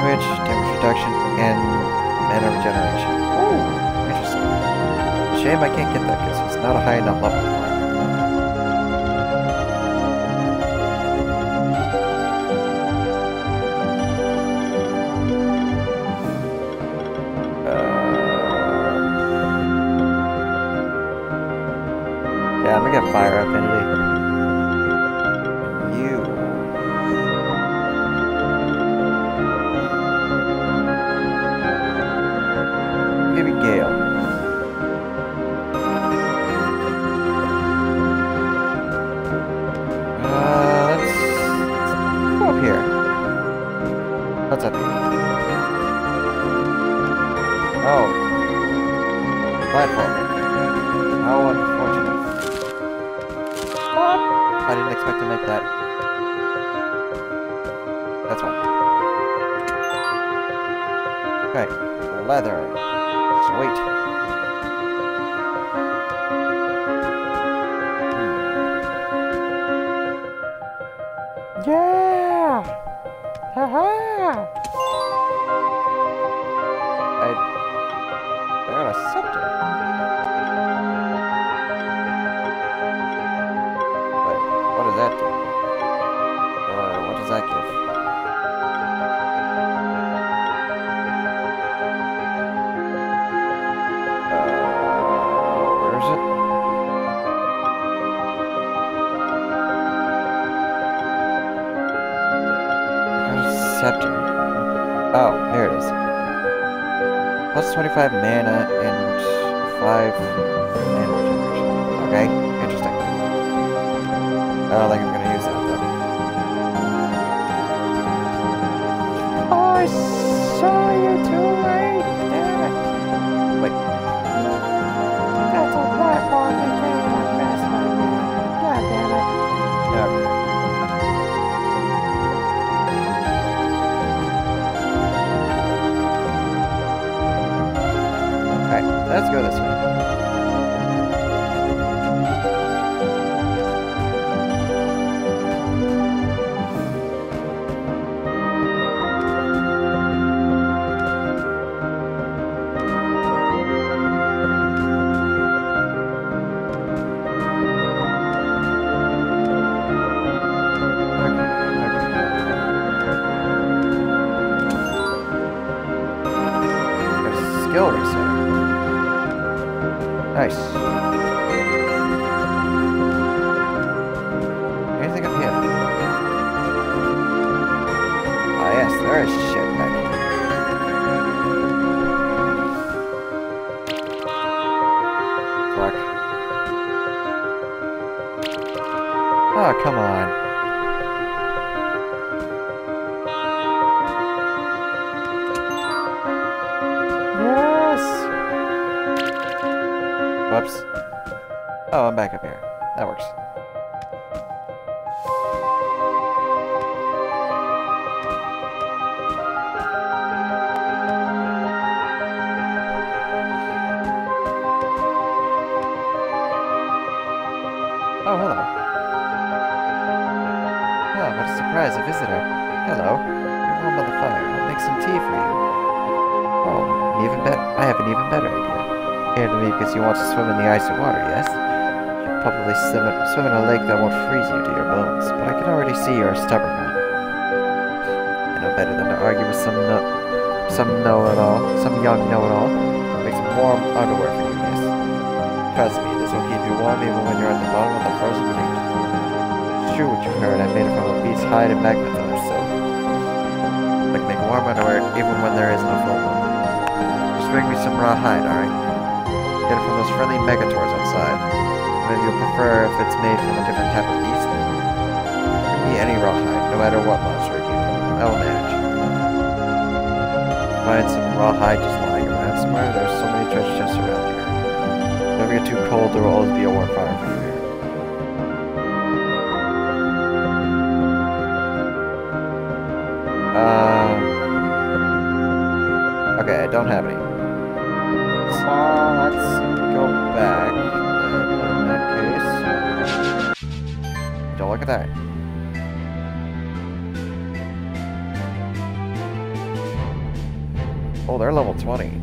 damage, damage reduction, and mana regeneration. Ooh, interesting. Shame I can't get that because it's not a high enough level Oh, hello. Oh, what a surprise, a visitor. Hello. You're warm by the fire. I'll make some tea for you. Oh, even better. I have an even better idea. Came to me because you want to swim in the icy water, yes? You'll probably swim, swim in a lake that won't freeze you to your bones, but I can already see you're a stubborn one. I know better than to argue with some no, some know-it-all, some young know-it-all. Make some warm underwear for you, miss. Trust me, you warm even when you're at the bottom of the frozen lake. It's true what you heard, I made it from a beast's hide and other silk. I can make warm underwear even when there a full moon. Just bring me some rawhide, alright? Get it from those friendly Megataurs outside. Maybe you'll prefer if it's made from a different type of beast. Give me any rawhide, no matter what monster it came from. I will manage. Find some rawhide just lying around somewhere. There's so many treasure chests around here. If you ever get too cold, there will always be a warm fire for you. Um. Okay, I don't have any. So let's go back. In that case, don't look at that. Oh, they're level 20.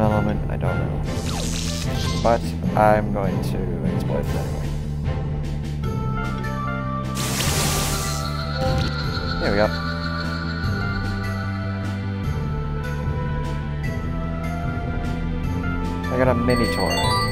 Element? I don't know. But I'm going to exploit it anyway. There we go. I got a Minitaur.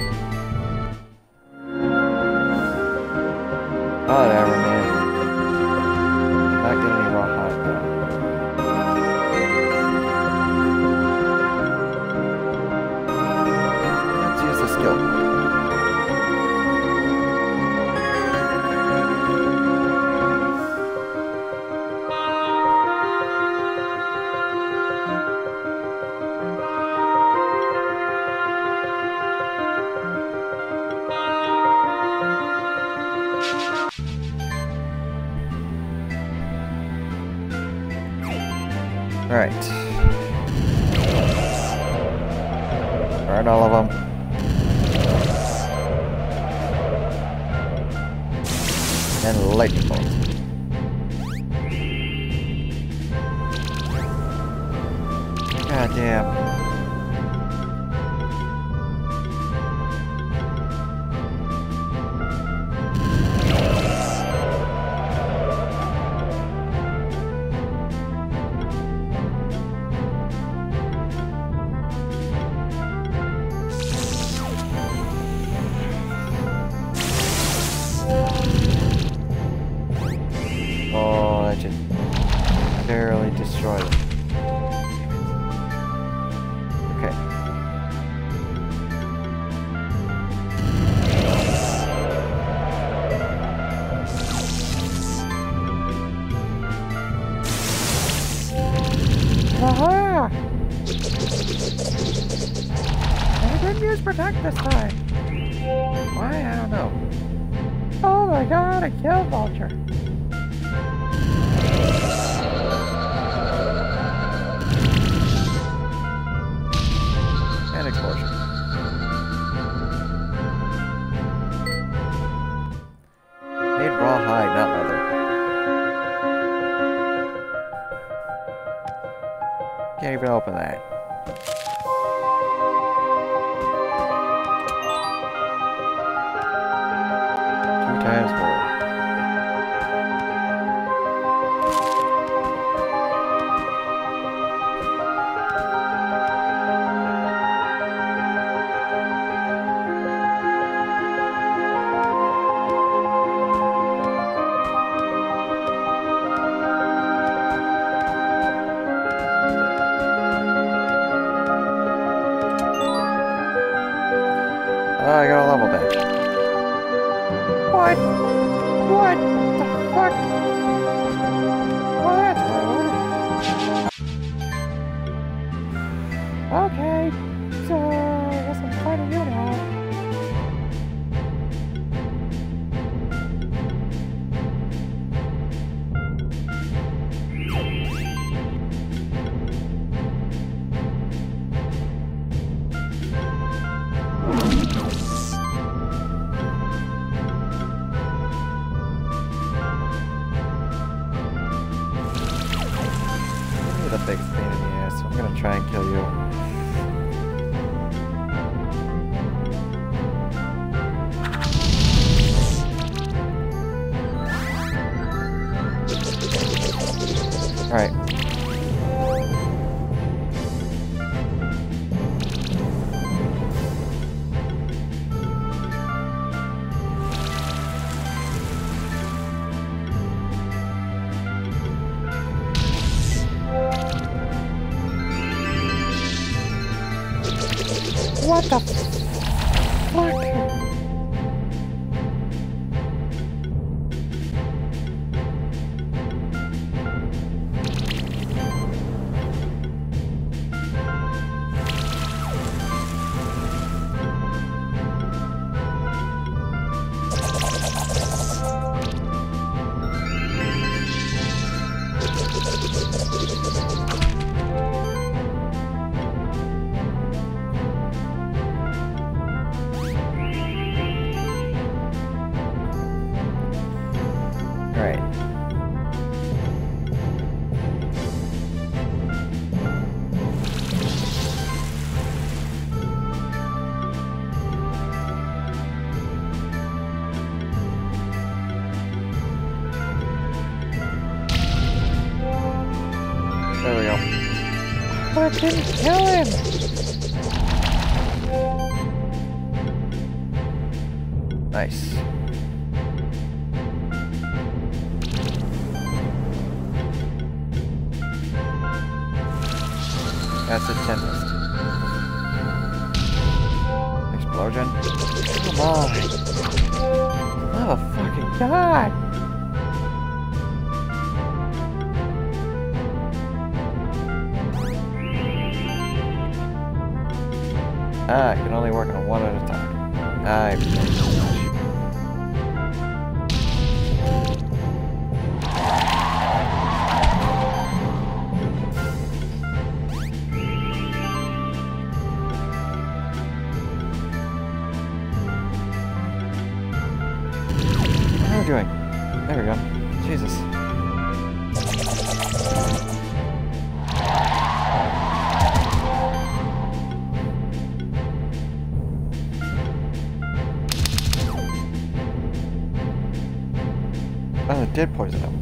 did poison him.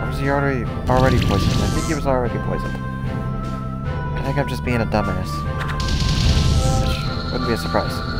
Or was he already already poisoned? I think he was already poisoned. I think I'm just being a dumbass. Wouldn't be a surprise.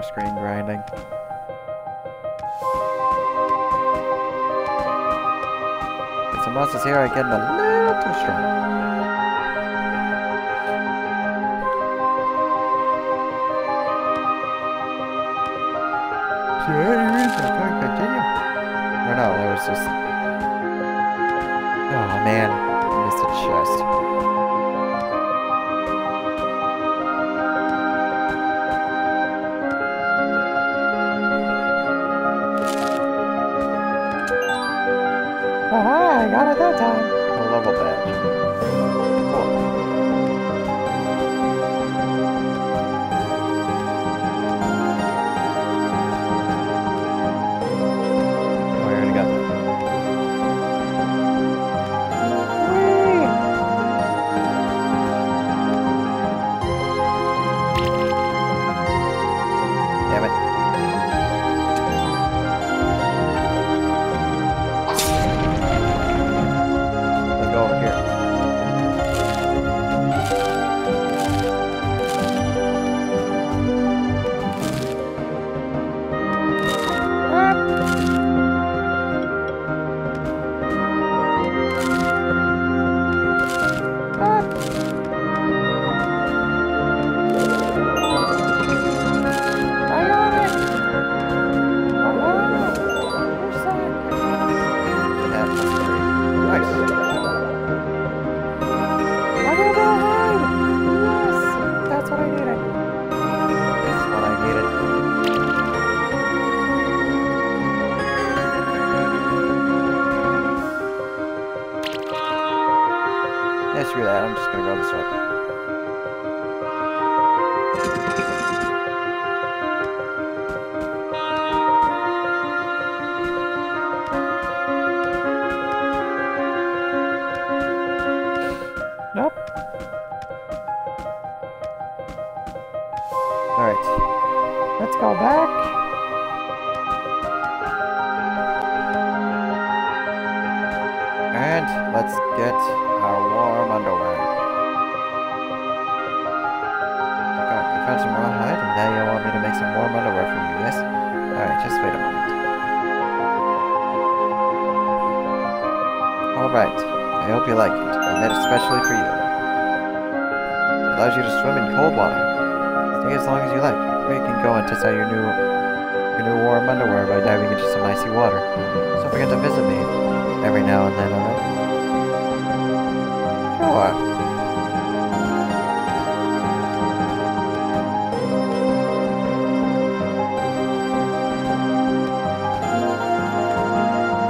off-screen grinding. Some monsters here are getting a little too strong. да.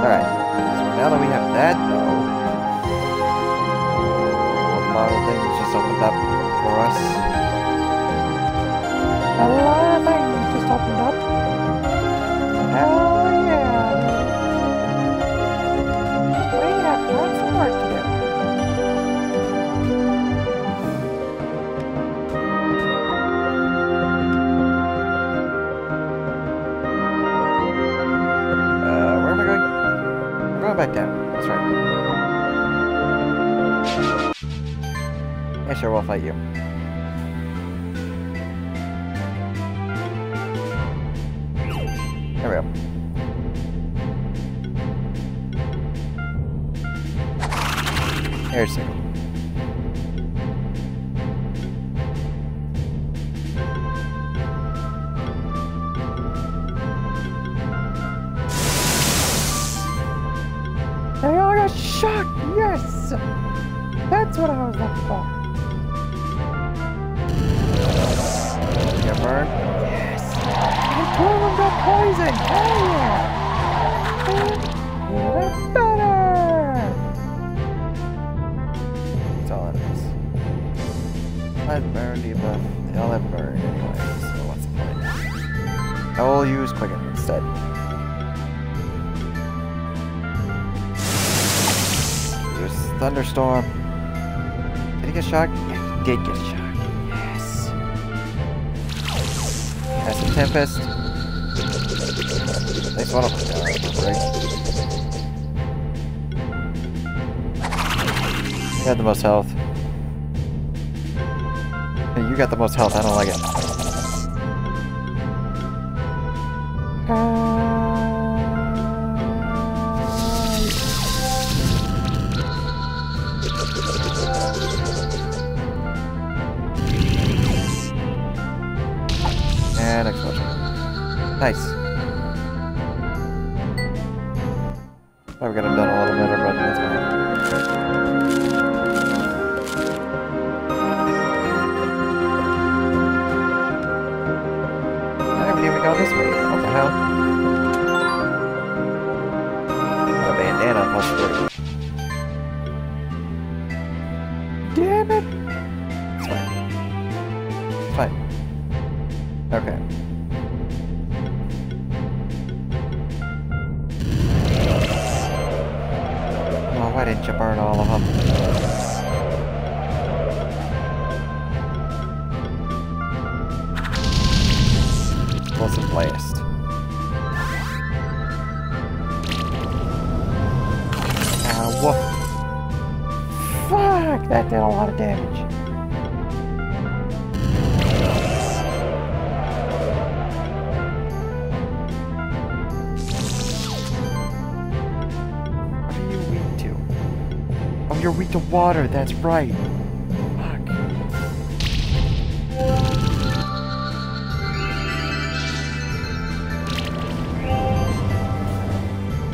Alright, so now that we have that, though, lot of things just opened up for us. A lot of things just opened up. Hell Sure, we'll fight you. There we go. Air signal. Thunderstorm. Did he get shocked? Yeah, he did get shocked. Yes. Acid Tempest. Nice one of them. You got the most health. Hey, you got the most health. I don't like it. That's right. Fuck.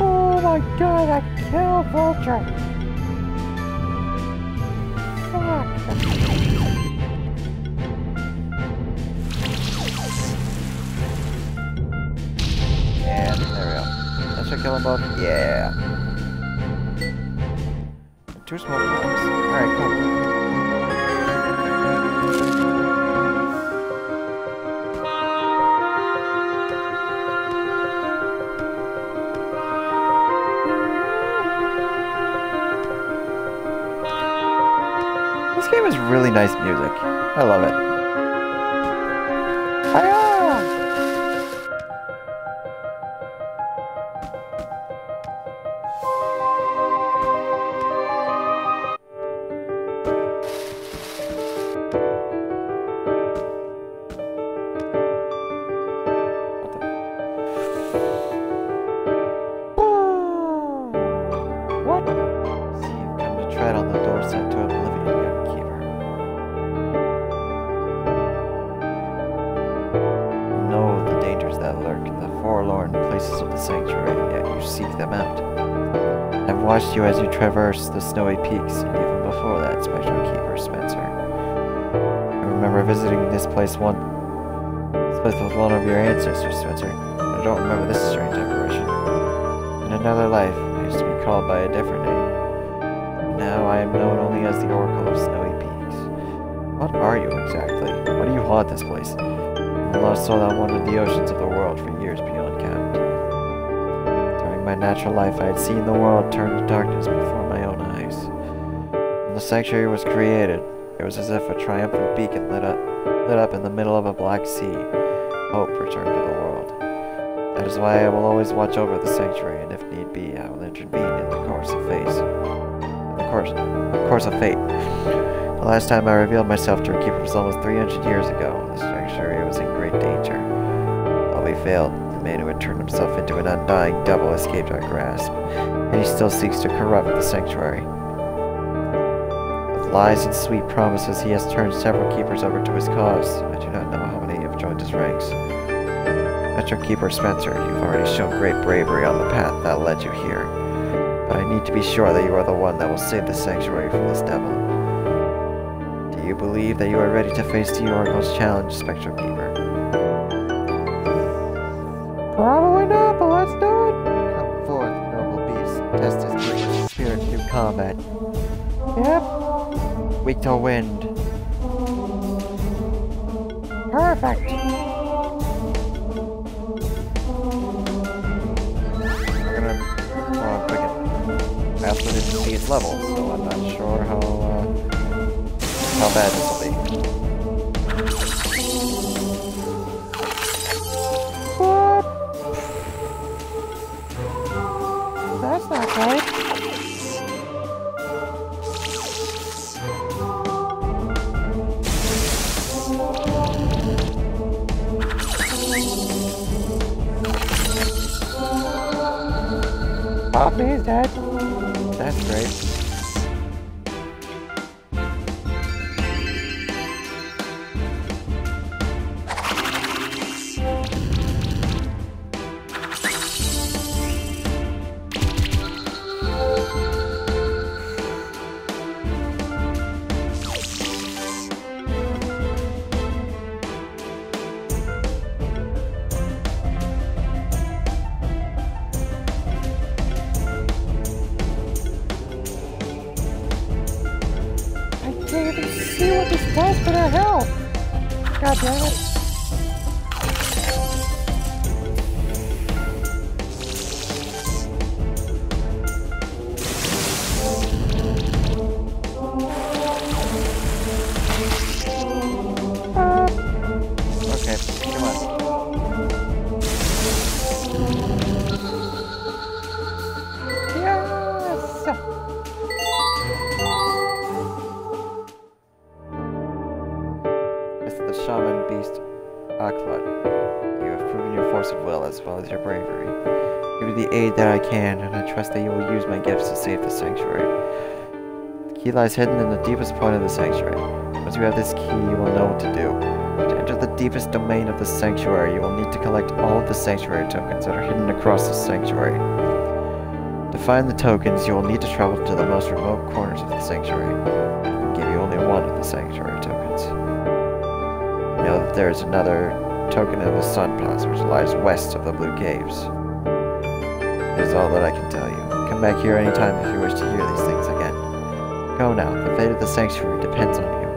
Oh my god, I killed Vulture. Fuck. And there we go. That should kill them both. Yeah. Two smoke bombs. Alright, cool. This game has really nice music. I love it. Traverse the snowy peaks, even before that, Spectral Keeper Spencer. I remember visiting this place one this place with one of your ancestors, Spencer. I don't remember this strange apparition. In another life, I used to be called by a different name. Now I am known only as the Oracle of Snowy Peaks. What are you exactly? Why do you haunt this place? A lost soul that wandered the oceans of the world for years natural life, I had seen the world turn to darkness before my own eyes. When the sanctuary was created, it was as if a triumphant beacon lit up, lit up in the middle of a black sea. Hope returned to the world. That is why I will always watch over the sanctuary, and if need be, I will intervene in the course of fate. The course, the course of fate. The last time I revealed myself to a keeper was almost 300 years ago. The sanctuary was in great danger. All we failed, turned himself into an undying devil escaped our grasp, and he still seeks to corrupt the sanctuary. With lies and sweet promises, he has turned several keepers over to his cause. I do not know how many have joined his ranks. Metro Keeper Spencer, you've already shown great bravery on the path that led you here. But I need to be sure that you are the one that will save the sanctuary from this devil. Do you believe that you are ready to face the Oracle's challenge, Spectral Keeper? To wind. perfect. We're gonna uh, quick it. I also didn't see its level, so I'm not sure how uh, how bad does for their health. God damn it. Lies hidden in the deepest point of the sanctuary. Once you have this key, you will know what to do. To enter the deepest domain of the sanctuary, you will need to collect all of the sanctuary tokens that are hidden across the sanctuary. To find the tokens, you will need to travel to the most remote corners of the sanctuary. I can give you only one of the sanctuary tokens. You know that there is another token of the Sun Palace which lies west of the Blue Caves. It is all that I can tell you. Come back here anytime if you wish to hear these things. Go now, the fate of the sanctuary depends on you.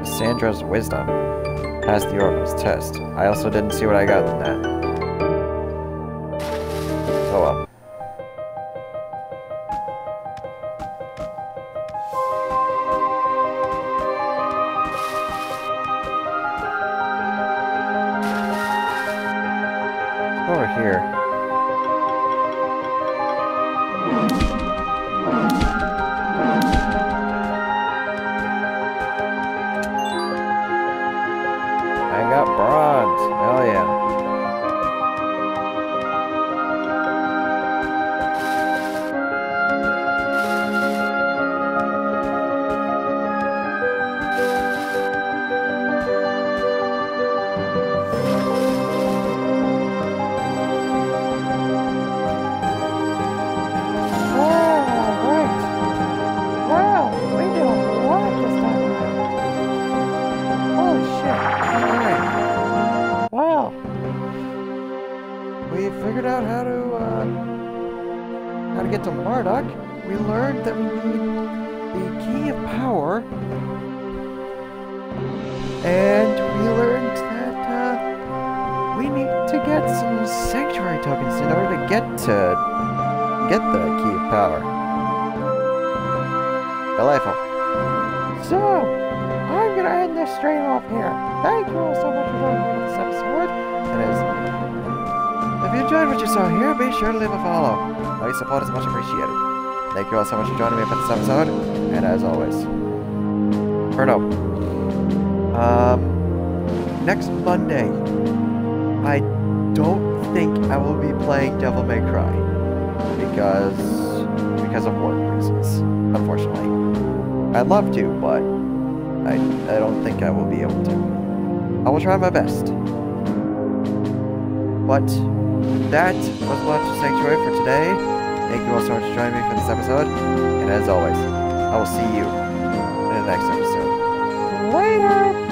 Cassandra's wisdom passed the Oracle's test. I also didn't see what I got in that. So much for joining me for this episode, and as always, or no, um, next Monday, I don't think I will be playing Devil May Cry because because of work reasons, unfortunately. I'd love to, but I I don't think I will be able to. I will try my best. But that was Watch Sanctuary for today. You all so much for joining me for this episode. And as always, I will see you in the next episode. Later!